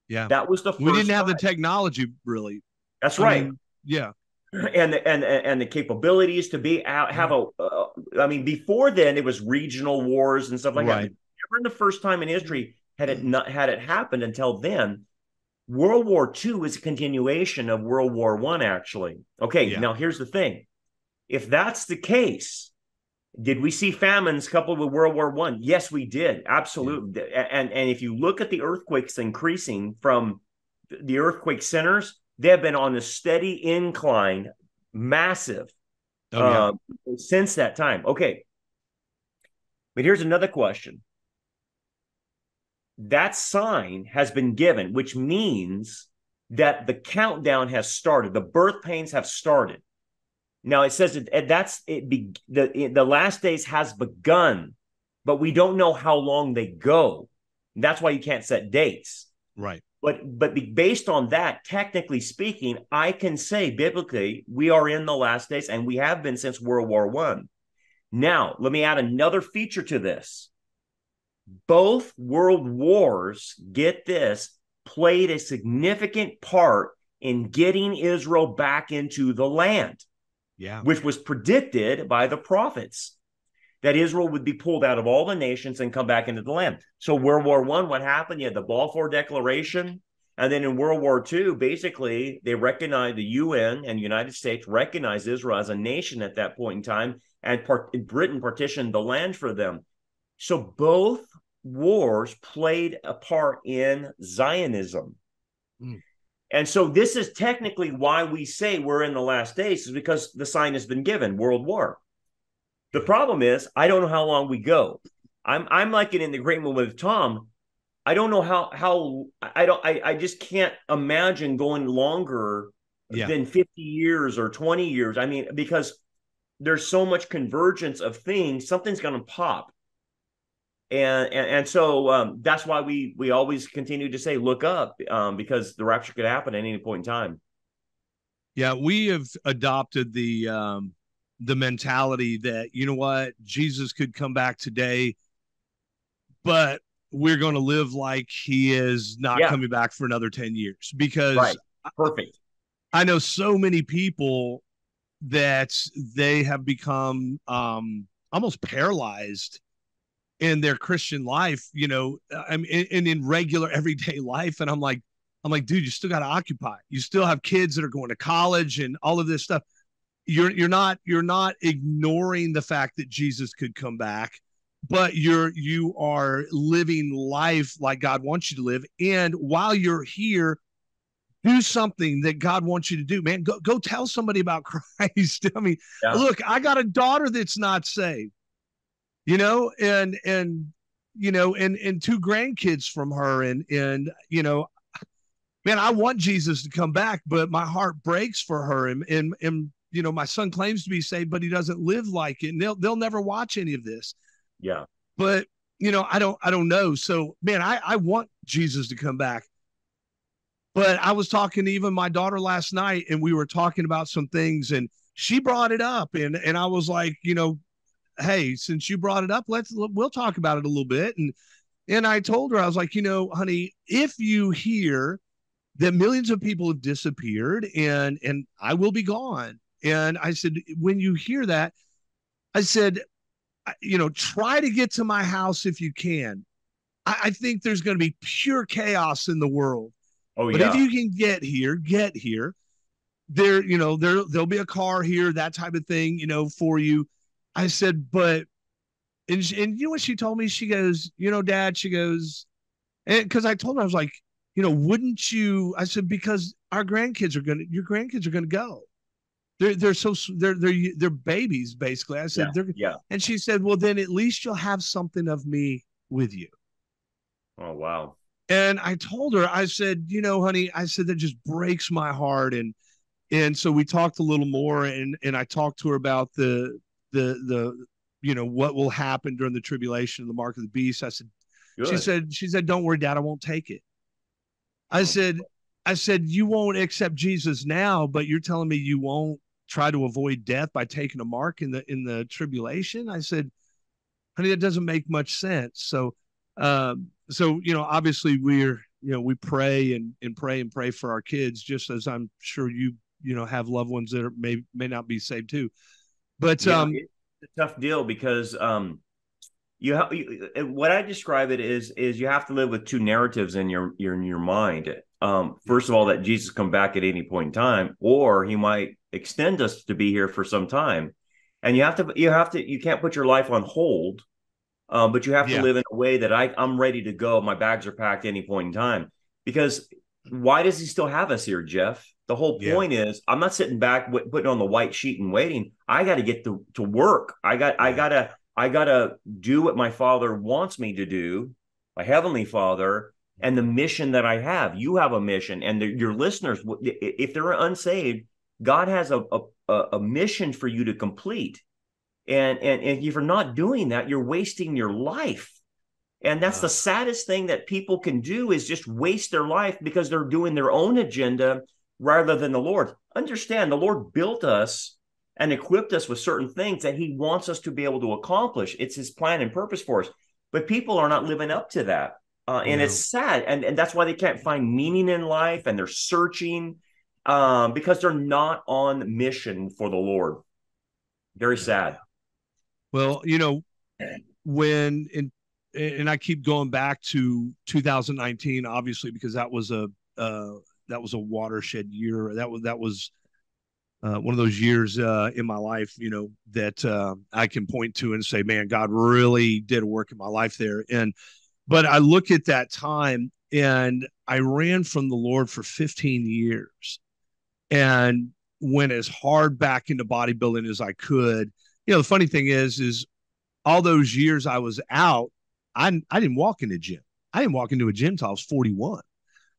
yeah. That was the first we didn't have the technology really. That's I right. mean, yeah. and the, and and the capabilities to be out have a. Uh, I mean, before then it was regional wars and stuff like Right. that. The first time in history had it not had it happened until then. World War II is a continuation of World War One. Actually, okay. Yeah. Now here's the thing: if that's the case, did we see famines coupled with World War One? Yes, we did. Absolutely. And and if you look at the earthquakes increasing from the earthquake centers, they have been on a steady incline, massive Oh, yeah. uh, since that time. Okay. But here's another question. That sign has been given, which means that the countdown has started. The birth pains have started. Now it says that that's it. Be, the the last days has begun, but we don't know how long they go. That's why you can't set dates. right. But but based on that, technically speaking, I can say biblically we are in the last days, and we have been since World War One. Now, let me add another feature to this. Both world wars, get this, played a significant part in getting Israel back into the land, Yeah. which was predicted by the prophets. that Israel would be pulled out of all the nations and come back into the land. So World War One, what happened? You had the Balfour Declaration, and then in World War II, basically they recognized the UN and the United States recognized Israel as a nation at that point in time, and part, Britain partitioned the land for them. So both wars played a part in Zionism. Mm. And so this is technically why we say we're in the last days, is because the sign has been given, World War. The problem is, I don't know how long we go. I'm I'm like it in the agreement with Tom. I don't know how how I don't I, I just can't imagine going longer yeah. than 50 years or 20 years. I mean, because there's so much convergence of things, something's gonna pop. And, and, and so um, that's why we we always continue to say look up um, because the rapture could happen at any point in time. Yeah, we have adopted the um, the mentality that you know what Jesus could come back today, but we're going to live like he is not yeah. coming back for another 10 years because right. perfect I, I know so many people that they have become um almost paralyzed in their christian life you know i mean and in regular everyday life. And i'm like i'm like dude you still got to occupy. You still have kids that are going to college and all of this stuff. You're you're not you're not ignoring the fact that Jesus could come back but you're you are living life like God wants you to live. And while you're here do something that God wants you to do man. Go go tell somebody about Christ. I mean yeah. look I got a daughter that's not saved you know and and you know and and two grandkids from her and and you know man I want Jesus to come back but my heart breaks for her and and and you know, my son claims to be saved, but he doesn't live like it. And they'll they'll never watch any of this. Yeah. But you know, I don't I don't know. So man, I, I want Jesus to come back. But I was talking to even my daughter last night, and we were talking about some things, and she brought it up, and and I was like, you know, hey, since you brought it up, let's we'll talk about it a little bit. And and I told her, I was like, you know, honey, if you hear that millions of people have disappeared and and I will be gone, and I said, when you hear that, I said, you know, try to get to my house if you can. I, I think there's going to be pure chaos in the world. Oh, but yeah. if you can get here, get here. There, you know, there there'll be a car here, that type of thing, you know, for you. I said, but and she, and you know what she told me? She goes, you know, Dad. She goes, and because I told her I was like, you know, wouldn't you? I said because our grandkids are gonna, your grandkids are gonna go they're they're so they're they're they're babies basically. I said yeah, they're yeah. And she said, "Well, then at least you'll have something of me with you." Oh wow. And I told her, I said, "You know, honey, I said that just breaks my heart." And and so we talked a little more, and and I talked to her about the the the you know what will happen during the tribulation of the mark of the beast. I said, Good. she said, she said, "Don't worry, Dad, I won't take it." I oh, said, I said, you won't accept Jesus now, but you're telling me you won't try to avoid death by taking a mark in the in the tribulation i said honey that doesn't make much sense so um so you know obviously we're you know we pray and and pray and pray for our kids just as i'm sure you you know have loved ones that are, may may not be saved too but yeah, um it's a tough deal because um you have what I describe it is is you have to live with two narratives in your your in your mind. Um, first of all, that Jesus come back at any point in time, or he might extend us to be here for some time. And you have to you have to you can't put your life on hold, um, but you have to yeah. live in a way that I I'm ready to go. My bags are packed any point in time. Because why does he still have us here, Jeff? The whole point yeah. is I'm not sitting back w- putting on the white sheet and waiting. I got to get to to work. I got I gotta I got to do what my father wants me to do, my heavenly father, and the mission that I have. You have a mission, and the, your listeners, if they're unsaved, God has a, a, a mission for you to complete. And, and, and if you're not doing that, you're wasting your life. And that's wow. the ah. saddest thing that people can do is just waste their life because they're doing their own agenda rather than the Lord. Understand the Lord built us and equipped us with certain things that he wants us to be able to accomplish. It's his plan and purpose for us. But people are not living up to that. Uh, and it's sad. And, and that's why they can't find meaning in life and they're searching um, because they're not on mission for the Lord. Very sad. Well, you know, when in and I keep going back to 2019, obviously because that was a uh, that was a watershed year. That was that was uh, one of those years uh, in my life, you know, that uh, I can point to and say, man, God really did work in my life there. And, but I look at that time and I ran from the Lord for 15 years and went as hard back into bodybuilding as I could. You know, the funny thing is, is all those years I was out, I, I didn't walk in a gym. I didn't walk into a gym till I was 41.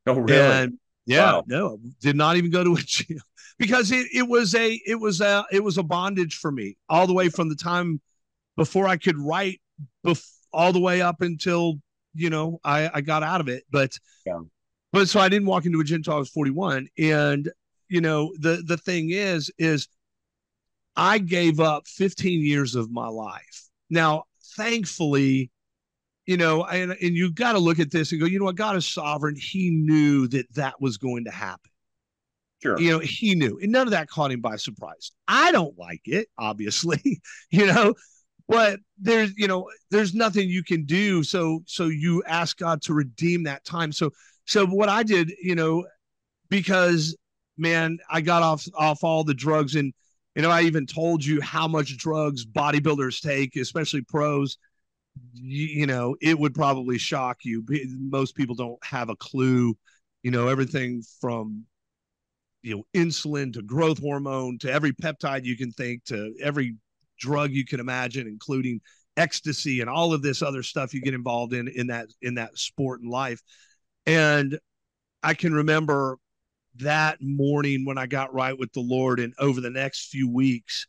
Oh, really? And yeah, Wow. no, did not even go to a gym because it, it was a it was a it was a bondage for me all the way from the time before I could write bef- all the way up until you know I I got out of it. But Yeah. but so I didn't walk into a gym until I was 41. And you know, the the thing is, is I gave up 15 years of my life. Now, thankfully, you know, and and you got to look at this and go, you know what, God is sovereign. He knew that that was going to happen. Sure. You know, he knew, and none of that caught him by surprise. I don't like it, obviously, you know, but there's, you know, there's nothing you can do. So, so you ask God to redeem that time. So, so what I did, you know, because man, I got off off all the drugs, and you know, I even told you how much drugs bodybuilders take, especially pros. You, you know, it would probably shock you. Most people don't have a clue. You know, everything from you know insulin to growth hormone to every peptide you can think to every drug you can imagine including ecstasy and all of this other stuff you get involved in in that in that sport and life and i can remember that morning when i got right with the lord and over the next few weeks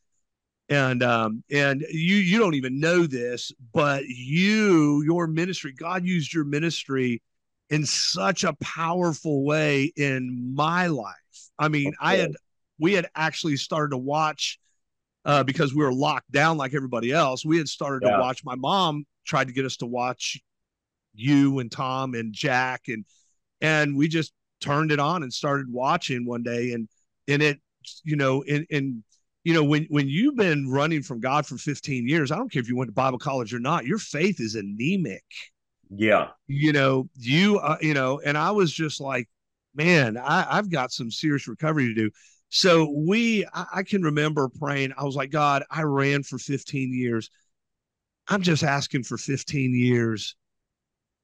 and um and you you don't even know this but you your ministry god used your ministry in such a powerful way in my life I mean, I had we had actually started to watch uh, because we were locked down like everybody else. We had started Yeah. to watch. My mom tried to get us to watch you and Tom and Jack and and we just turned it on and started watching one day and and it you know and and you know when when you've been running from God for 15 years, I don't care if you went to Bible college or not, your faith is anemic Yeah. you know, you, uh, you know, and I was just like, man, I, I've got some serious recovery to do. So we, I, I can remember praying. I was like, God, I ran for 15 years. I'm just asking for 15 years.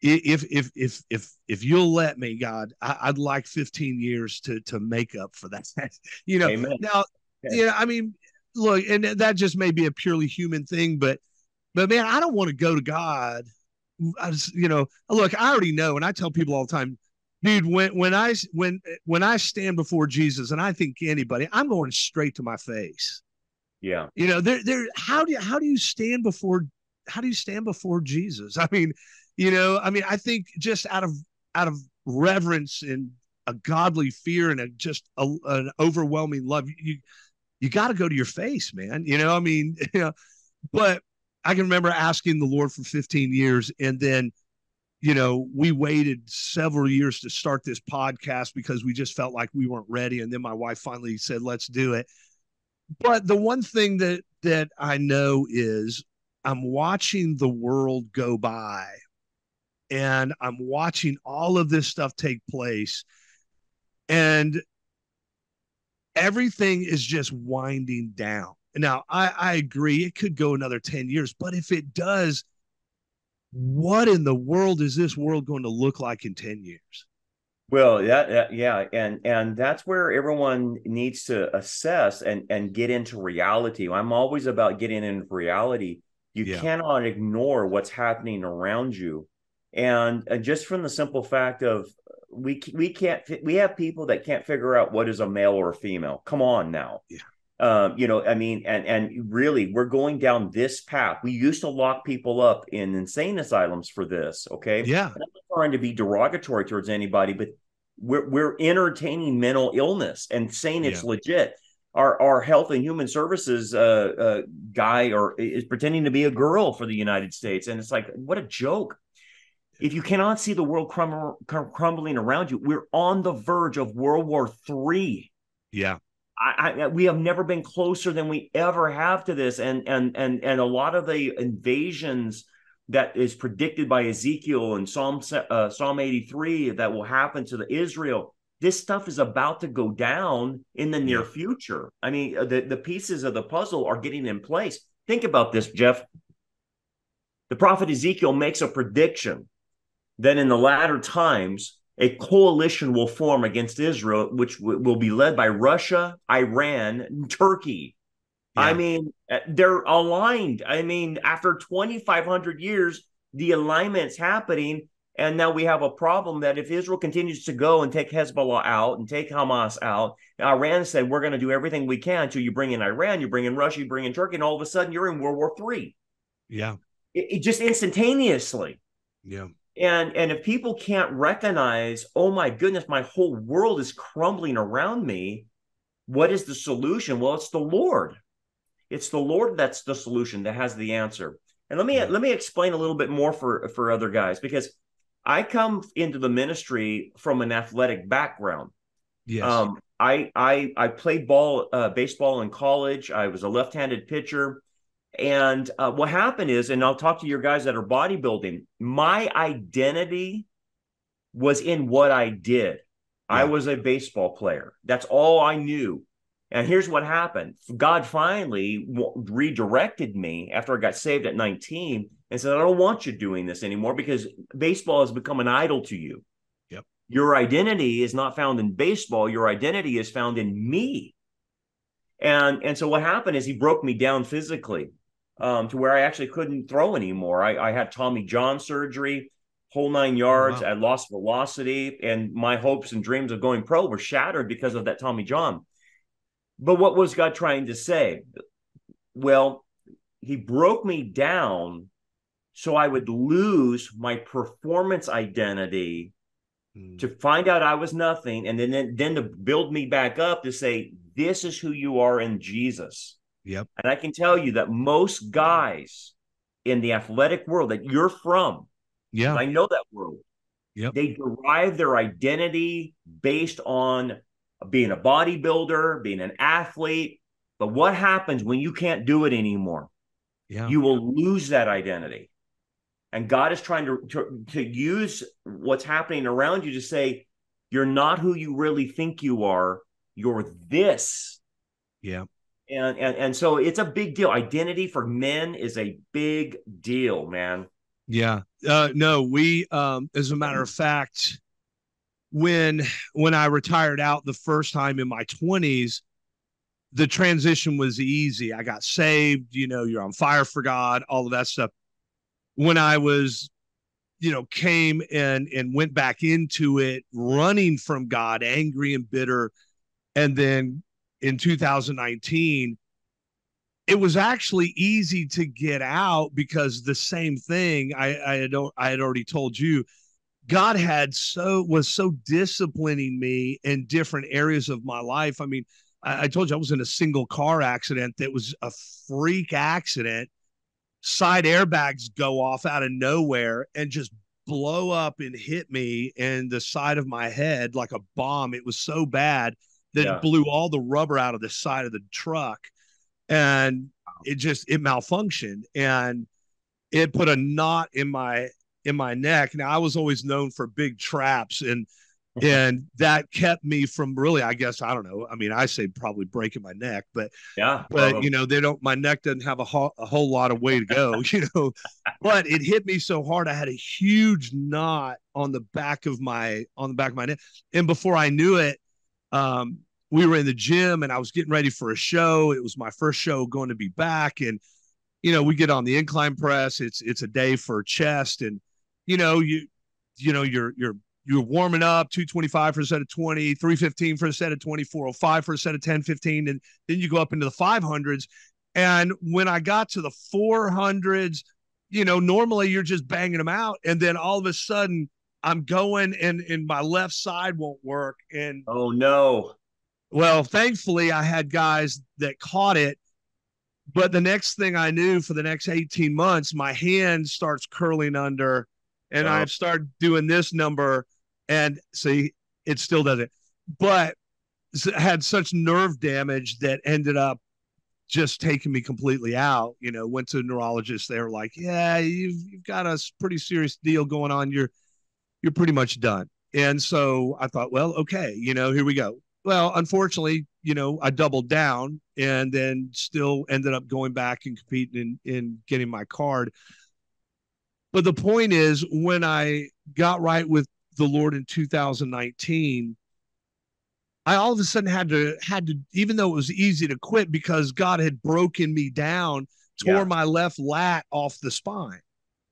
If if if if if you'll let me, God, I, I'd like 15 years to to make up for that. you know, Amen. now, Yeah. you I mean, look, and that just may be a purely human thing, but but man, I don't want to go to God. I just, you know, look, I already know, and I tell people all the time, dude, when when I when when I stand before Jesus, and I think anybody, I'm going straight to my face. Yeah. You know, there there how do you how do you stand before how do you stand before Jesus? I mean, you know, I mean, I think just out of out of reverence and a godly fear and a just a, an overwhelming love, you you got to go to your face, man. You know, I mean, you know, but I can remember asking the Lord for 15 years, and then, you know, we waited several years to start this podcast because we just felt like we weren't ready, and then my wife finally said, "Let's do it." But the one thing that that I know is I'm watching the world go by, and I'm watching all of this stuff take place, and everything is just winding down. Now, I, I agree it could go another 10 years, but if it does, what in the world is this world going to look like in 10 years? Well, yeah, yeah, yeah, and and that's where everyone needs to assess and and get into reality. I'm always about getting into reality. You Yeah. cannot ignore what's happening around you, and, and just from the simple fact of we we can't we have people that can't figure out what is a male or a female. Come on now. Yeah. Um, you know, I mean, and and really, we're going down this path. We used to lock people up in insane asylums for this. Okay, Yeah. I'm not trying to be derogatory towards anybody, but we're we're entertaining mental illness and saying it's legit. Our our health and human services uh, uh, guy or is pretending to be a girl for the United States, and it's like what a joke. If you cannot see the world crumble, crumbling around you, we're on the verge of World War Three. Yeah. I, I, we have never been closer than we ever have to this, and and and and a lot of the invasions that is predicted by Ezekiel and Psalm uh, Psalm 83 that will happen to the Israel. This stuff is about to go down in the near future. I mean, uh, the, the pieces of the puzzle are getting in place. Think about this, Jeff. The prophet Ezekiel makes a prediction that in the latter times, a coalition will form against Israel, which w- will be led by Russia, Iran, Turkey. Yeah. I mean, uh, they're aligned. I mean, after 2,500 years, the alignment's happening. And now we have a problem that if Israel continues to go and take Hezbollah out and take Hamas out, Iran said, we're going to do everything we can until you bring in Iran, you bring in Russia, you bring in Turkey, and all of a sudden you're in World War Three. Yeah. It, it just instantaneously. Yeah. And and if people can't recognize, oh my goodness, my whole world is crumbling around me, what is the solution? Well, it's the Lord. It's the Lord that's the solution that has the answer. And let me yeah. let me explain a little bit more for for other guys because I come into the ministry from an athletic background. Yes. Um, I I I played ball uh, baseball in college. I was a left-handed pitcher. And uh, what happened is, and I'll talk to your guys that are bodybuilding, my identity was in what I did. Yeah. I was a baseball player. That's all I knew. And here's what happened God finally redirected me after I got saved at 19 and said, I don't want you doing this anymore because baseball has become an idol to you. Yep. Your identity is not found in baseball, your identity is found in me. And, and so what happened is he broke me down physically um, to where I actually couldn't throw anymore. I, I had Tommy John surgery, whole nine yards. Wow. I lost velocity, and my hopes and dreams of going pro were shattered because of that Tommy John. But what was God trying to say? Well, he broke me down so I would lose my performance identity mm. to find out I was nothing and then, then to build me back up to say this is who you are in Jesus. Yep. And I can tell you that most guys in the athletic world that you're from, yeah. I know that world. Yep. They derive their identity based on being a bodybuilder, being an athlete. But what happens when you can't do it anymore? Yeah. You will lose that identity. And God is trying to, to, to use what's happening around you to say, you're not who you really think you are. You're this. Yeah. And, and and so it's a big deal. Identity for men is a big deal, man. Yeah. Uh, no, we um, as a matter of fact, when when I retired out the first time in my 20s, the transition was easy. I got saved, you know, you're on fire for God, all of that stuff. When I was you know came and and went back into it running from God, angry and bitter and then in 2019 it was actually easy to get out because the same thing I I had I had already told you God had so was so disciplining me in different areas of my life. I mean, I, I, told you I was in a single car accident that was a freak accident. Side airbags go off out of nowhere and just blow up and hit me in the side of my head like a bomb. It was so bad that yeah. blew all the rubber out of the side of the truck. And it just it malfunctioned and it put a knot in my in my neck. Now I was always known for big traps and and that kept me from really i guess i don't know i mean i say probably breaking my neck but yeah but you know they don't my neck doesn't have a, ho- a whole lot of way to go you know but it hit me so hard i had a huge knot on the back of my on the back of my neck and before i knew it um we were in the gym and i was getting ready for a show. It was my first show going to be back. And you know we get on the incline press. It's it's a day for chest. And you know, you you know, you're you're you're warming up 225 for a set of 20, 315 for a set of 20, 405 for a set of 10, 15, and then you go up into the 500s. And when I got to the 400s, you know, normally you're just banging them out. And then all of a sudden, I'm going and, and my left side won't work. And oh, no. Well, thankfully, I had guys that caught it. But the next thing I knew for the next 18 months, my hand starts curling under and oh. I've started doing this number, and see, it still doesn't. But had such nerve damage that ended up just taking me completely out. You know, went to a neurologist. They were like, "Yeah, you've you've got a pretty serious deal going on. You're you're pretty much done." And so I thought, well, okay, you know, here we go. Well, unfortunately, you know, I doubled down and then still ended up going back and competing in, in getting my card. But the point is, when I got right with the Lord in 2019, I all of a sudden had to had to even though it was easy to quit because God had broken me down, tore yeah. my left lat off the spine.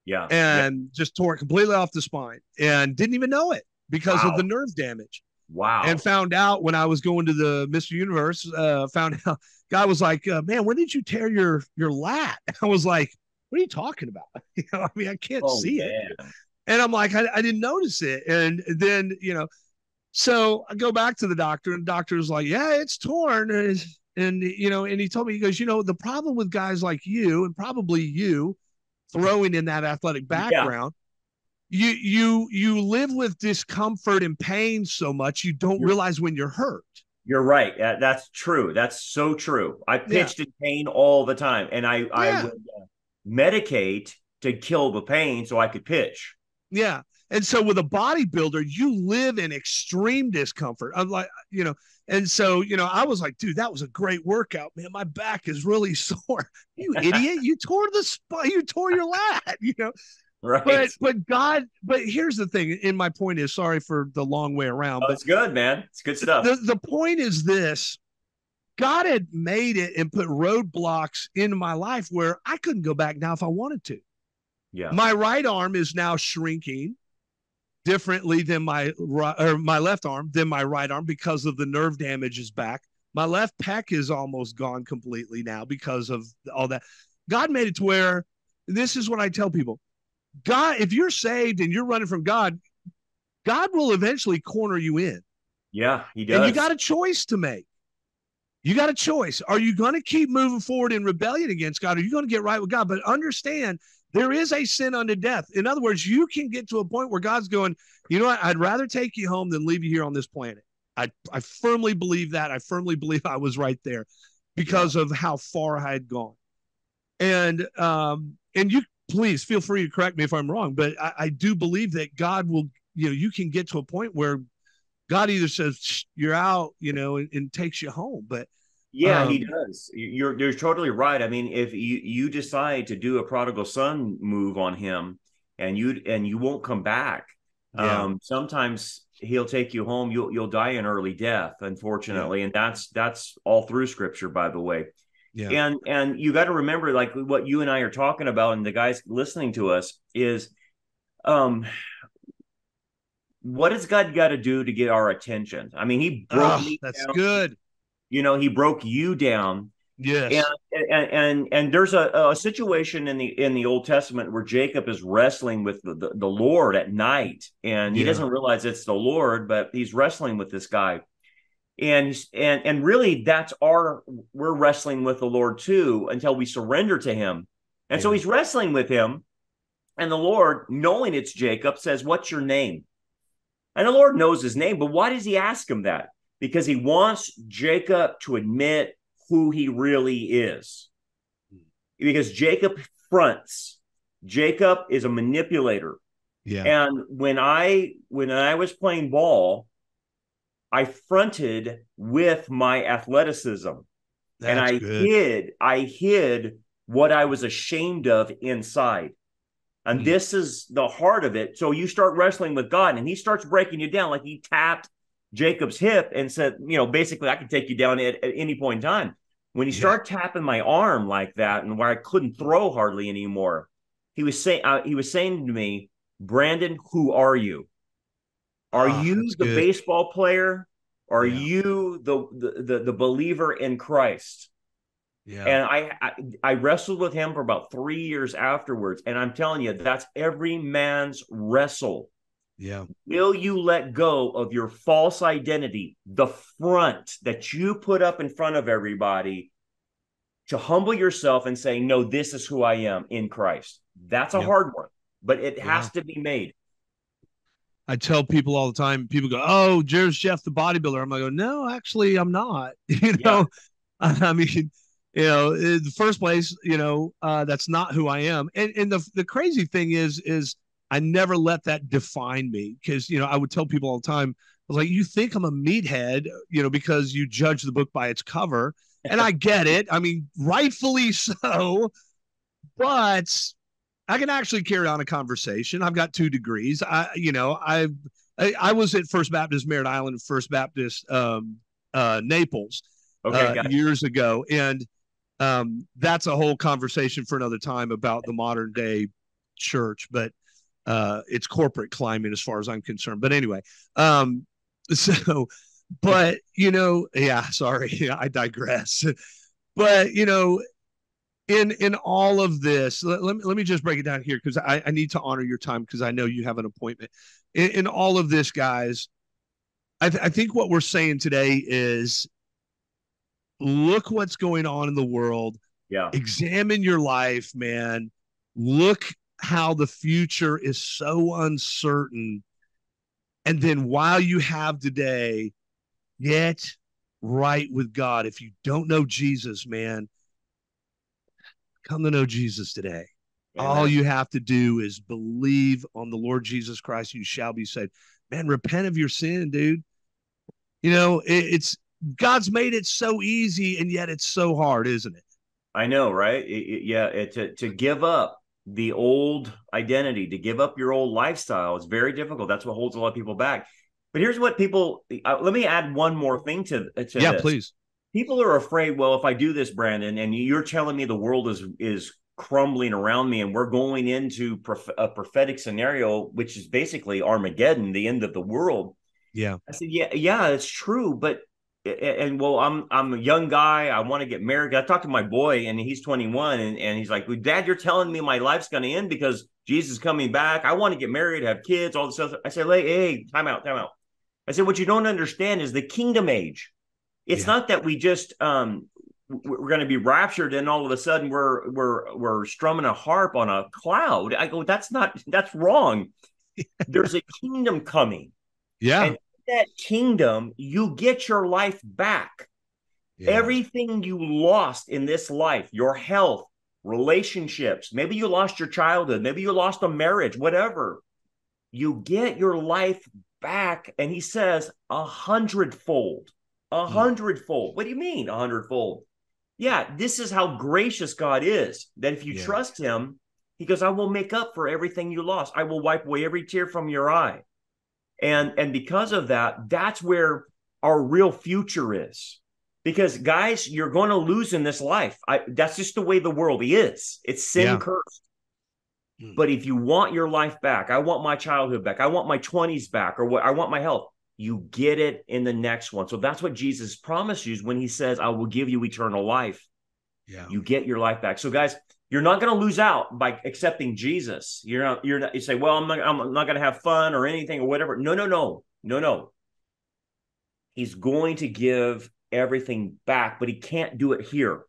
Yeah. And yeah. just tore it completely off the spine and didn't even know it because wow. of the nerve damage. Wow. And found out when I was going to the Mr. Universe, uh, found out guy was like, uh, man, when did you tear your your lat? I was like, what are you talking about? You know, I mean, I can't oh, see man. it. And I'm like, I, I didn't notice it. And then, you know, so I go back to the doctor, and the doctor's like, yeah, it's torn. And, and, you know, and he told me, he goes, you know, the problem with guys like you and probably you throwing in that athletic background. You you you live with discomfort and pain so much you don't realize when you're hurt. You're right. That's true. That's so true. I pitched yeah. in pain all the time and i yeah. i would uh, medicate to kill the pain so i could pitch. Yeah. And so with a bodybuilder you live in extreme discomfort. I'm like you know and so you know i was like dude that was a great workout man my back is really sore you idiot you tore the spine you tore your lat you know Right. But but God, but here's the thing, and my point is sorry for the long way around. Oh, but it's good, man. It's good stuff. The, the point is this God had made it and put roadblocks in my life where I couldn't go back now if I wanted to. Yeah. My right arm is now shrinking differently than my right or my left arm than my right arm because of the nerve damage is back. My left pec is almost gone completely now because of all that. God made it to where this is what I tell people God, if you're saved and you're running from God, God will eventually corner you in. Yeah, he does. And you got a choice to make. You got a choice. Are you going to keep moving forward in rebellion against God? Are you going to get right with God? But understand there is a sin unto death. In other words, you can get to a point where God's going, you know what? I'd rather take you home than leave you here on this planet. I, I firmly believe that. I firmly believe I was right there because yeah. of how far I had gone. And um, and you please feel free to correct me if I'm wrong, but I, I do believe that God will, you know, you can get to a point where God either says you're out, you know, and, and takes you home. But yeah, um, he does. You're you're totally right. I mean, if you you decide to do a prodigal son move on him, and you and you won't come back, yeah. um, sometimes he'll take you home. You'll you'll die an early death, unfortunately, yeah. and that's that's all through Scripture, by the way. Yeah. And and you got to remember, like what you and I are talking about, and the guys listening to us is, um, what has God got to do to get our attention? I mean, He broke. Oh, that's down. good. You know, He broke you down. Yes. And and and, and there's a, a situation in the in the Old Testament where Jacob is wrestling with the, the, the Lord at night, and he yeah. doesn't realize it's the Lord, but he's wrestling with this guy and and and really that's our we're wrestling with the lord too until we surrender to him and yeah. so he's wrestling with him and the lord knowing it's jacob says what's your name and the lord knows his name but why does he ask him that because he wants jacob to admit who he really is because jacob fronts jacob is a manipulator yeah and when i when i was playing ball I fronted with my athleticism. That's and I good. hid, I hid what I was ashamed of inside. And mm. this is the heart of it. So you start wrestling with God and he starts breaking you down like he tapped Jacob's hip and said, you know, basically I can take you down at, at any point in time. When he yeah. started tapping my arm like that and where I couldn't throw hardly anymore, he was saying uh, he was saying to me, "Brandon, who are you?" Are oh, you the good. baseball player? Are yeah. you the, the, the the believer in Christ? Yeah. And I, I, I wrestled with him for about three years afterwards, and I'm telling you, that's every man's wrestle. Yeah. Will you let go of your false identity, the front that you put up in front of everybody, to humble yourself and say, "No, this is who I am in Christ." That's a yeah. hard one, but it has yeah. to be made. I tell people all the time, people go, Oh, Jared's Jeff the bodybuilder. I'm like, no, actually I'm not. You know, yeah. I mean, you know, in the first place, you know, uh, that's not who I am. And and the the crazy thing is, is I never let that define me because you know, I would tell people all the time, I was like, you think I'm a meathead, you know, because you judge the book by its cover. And I get it. I mean, rightfully so. But I can actually carry on a conversation. I've got two degrees. I, you know, I've I, I was at First Baptist Merritt Island, First Baptist um, uh, Naples, okay, uh, years ago, and um, that's a whole conversation for another time about the modern day church. But uh, it's corporate climate as far as I'm concerned. But anyway, um, so, but you know, yeah, sorry, I digress. But you know, in in all of this, let, let, me, let me just break it down here because I, I need to honor your time because I know you have an appointment. In, in all of this, guys, I, th- I think what we're saying today is look what's going on in the world. Yeah. Examine your life, man. Look how the future is so uncertain and then while you have today, get right with God. If you don't know Jesus, man, come to know Jesus today. Amen. All you have to do is believe on the Lord Jesus Christ, you shall be saved. Man, repent of your sin, dude. You know, it, it's God's made it so easy, and yet it's so hard, isn't it? I know, right? It, it, yeah, it, to to give up the old identity, to give up your old lifestyle is very difficult. That's what holds a lot of people back. But here's what people uh, let me add one more thing to, to yeah, this. please. People are afraid. Well, if I do this, Brandon, and you're telling me the world is is crumbling around me, and we're going into prof- a prophetic scenario, which is basically Armageddon, the end of the world. Yeah, I said, yeah, yeah, it's true, but and well, I'm I'm a young guy. I want to get married. I talked to my boy, and he's 21, and, and he's like, well, "Dad, you're telling me my life's going to end because Jesus is coming back. I want to get married, have kids, all this stuff." I said, "Hey, hey, time out, time out." I said, "What you don't understand is the kingdom age. It's yeah. not that we just um we're going to be raptured and all of a sudden we're we're we're strumming a harp on a cloud." I go, "That's not that's wrong. There's a kingdom coming." Yeah. And that kingdom, you get your life back. Yeah. Everything you lost in this life, your health, relationships, maybe you lost your childhood, maybe you lost a marriage, whatever, you get your life back. And he says a hundredfold, a hmm. hundredfold. What do you mean a hundredfold? Yeah, this is how gracious God is. That if you yeah. trust him, he goes, I will make up for everything you lost. I will wipe away every tear from your eye and and because of that that's where our real future is. Because guys you're going to lose in this life. I, that's just the way the world is. It's sin yeah. cursed. Mm. but if you want your life back i want my childhood back i want my 20s back or what i want my health you get it in the next one. So that's what jesus promises when he says i will give you eternal life. Yeah. You get your life back. So guys you're not going to lose out by accepting Jesus. You're not, you're not, you say, well, I'm not, I'm not going to have fun or anything or whatever. No, no, no, no, no. He's going to give everything back, but he can't do it here.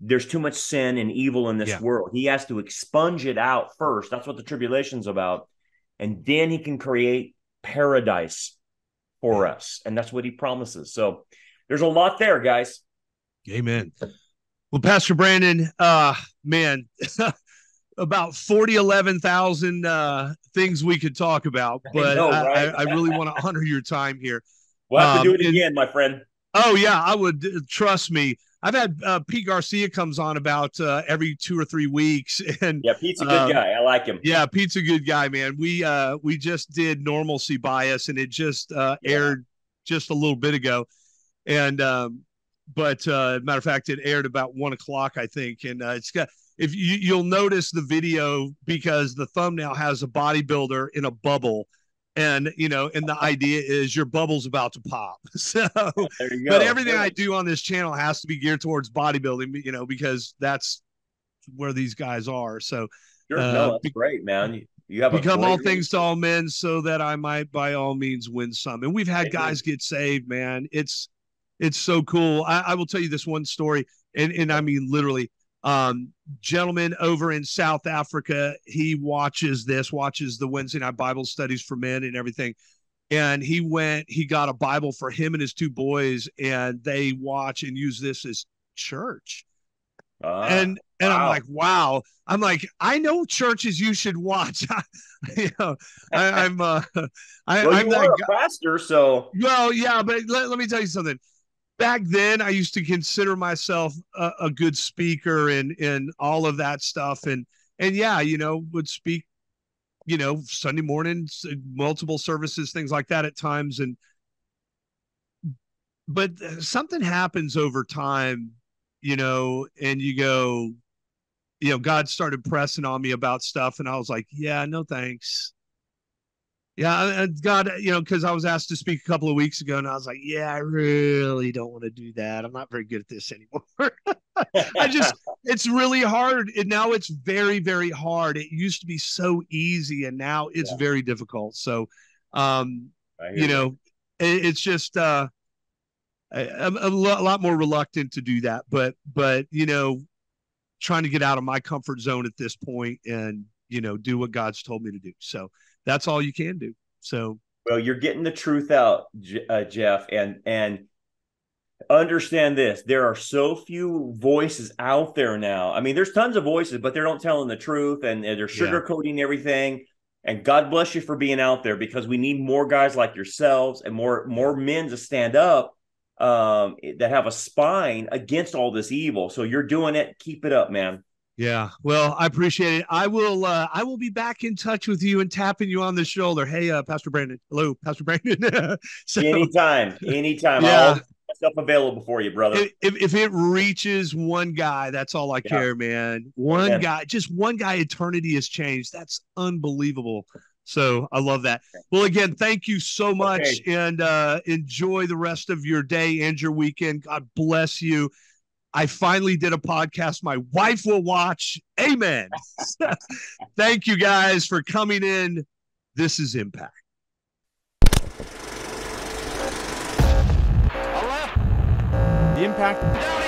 There's too much sin and evil in this yeah. world. He has to expunge it out first. That's what the tribulation's about. And then he can create paradise for us. And that's what he promises. So there's a lot there, guys. Amen. Well, Pastor Brandon, uh, man, about 40, 11,000 uh, things we could talk about, but I, know, right? I, I, really want to honor your time here. We'll have um, to do it again, my friend. Oh, yeah, I would. Uh, trust me. I've had uh, Pete Garcia comes on about uh, every two or three weeks, and yeah, Pete's a good uh, guy. I like him. Yeah, Pete's a good guy, man. We uh, we just did normalcy bias, and it just uh, yeah. aired just a little bit ago, and um, but uh, matter of fact, it aired about one o'clock, I think, and uh, it's got. If you you'll notice the video because the thumbnail has a bodybuilder in a bubble, and you know, and the idea is your bubble's about to pop. So, but everything I do on this channel has to be geared towards bodybuilding, you know, because that's where these guys are. So, sure, uh, no, that's great, man. You, you have become all things to all men, so that I might, by all means, win some. And we've had guys get saved, man. It's it's so cool. I, I, will tell you this one story, and and I mean literally. um, gentleman over in South Africa, he watches this, watches the Wednesday night Bible studies for men and everything. And he went, he got a Bible for him and his two boys, and they watch and use this as church. Uh, and and wow. I'm like, wow. I'm like, I know churches you should watch. you know, I, am uh, I, well, I'm you are a pastor, so well, yeah. But let, let me tell you something back then I used to consider myself a, a, good speaker and and all of that stuff. And and yeah you know would speak you know Sunday mornings uh, multiple services things like that at times. And but uh, something happens over time you know and you go you know God started pressing on me about stuff and I was like yeah no thanks yeah, God, you know, because I was asked to speak a couple of weeks ago, and I was like, "Yeah, I really don't want to do that. I'm not very good at this anymore. I just, it's really hard, and now it's very, very hard. It used to be so easy, and now it's yeah. very difficult. So, um, you know, it, it's just, uh, I, I'm a lot more reluctant to do that, but, but you know, trying to get out of my comfort zone at this point, and you know, do what God's told me to do. So that's all you can do. So, well, you're getting the truth out, uh, Jeff, and and understand this: there are so few voices out there now. I mean, there's tons of voices, but they're not telling the truth, and, they're sugarcoating yeah. everything. And God bless you for being out there because we need more guys like yourselves and more more men to stand up um, that have a spine against all this evil. So you're doing it. Keep it up, man. Yeah, well, I appreciate it. I will. Uh, I will be back in touch with you and tapping you on the shoulder. Hey, uh, Pastor Brandon. Hello, Pastor Brandon. so, anytime, anytime. Yeah. I'll available for you, brother. If, if it reaches one guy, that's all I yeah. care, man. One yeah. guy, just one guy. Eternity has changed. That's unbelievable. So I love that. Well, again, thank you so much, okay. and uh, enjoy the rest of your day and your weekend. God bless you. I finally did a podcast my wife will watch. Amen. Thank you guys for coming in. This is Impact. The Impact.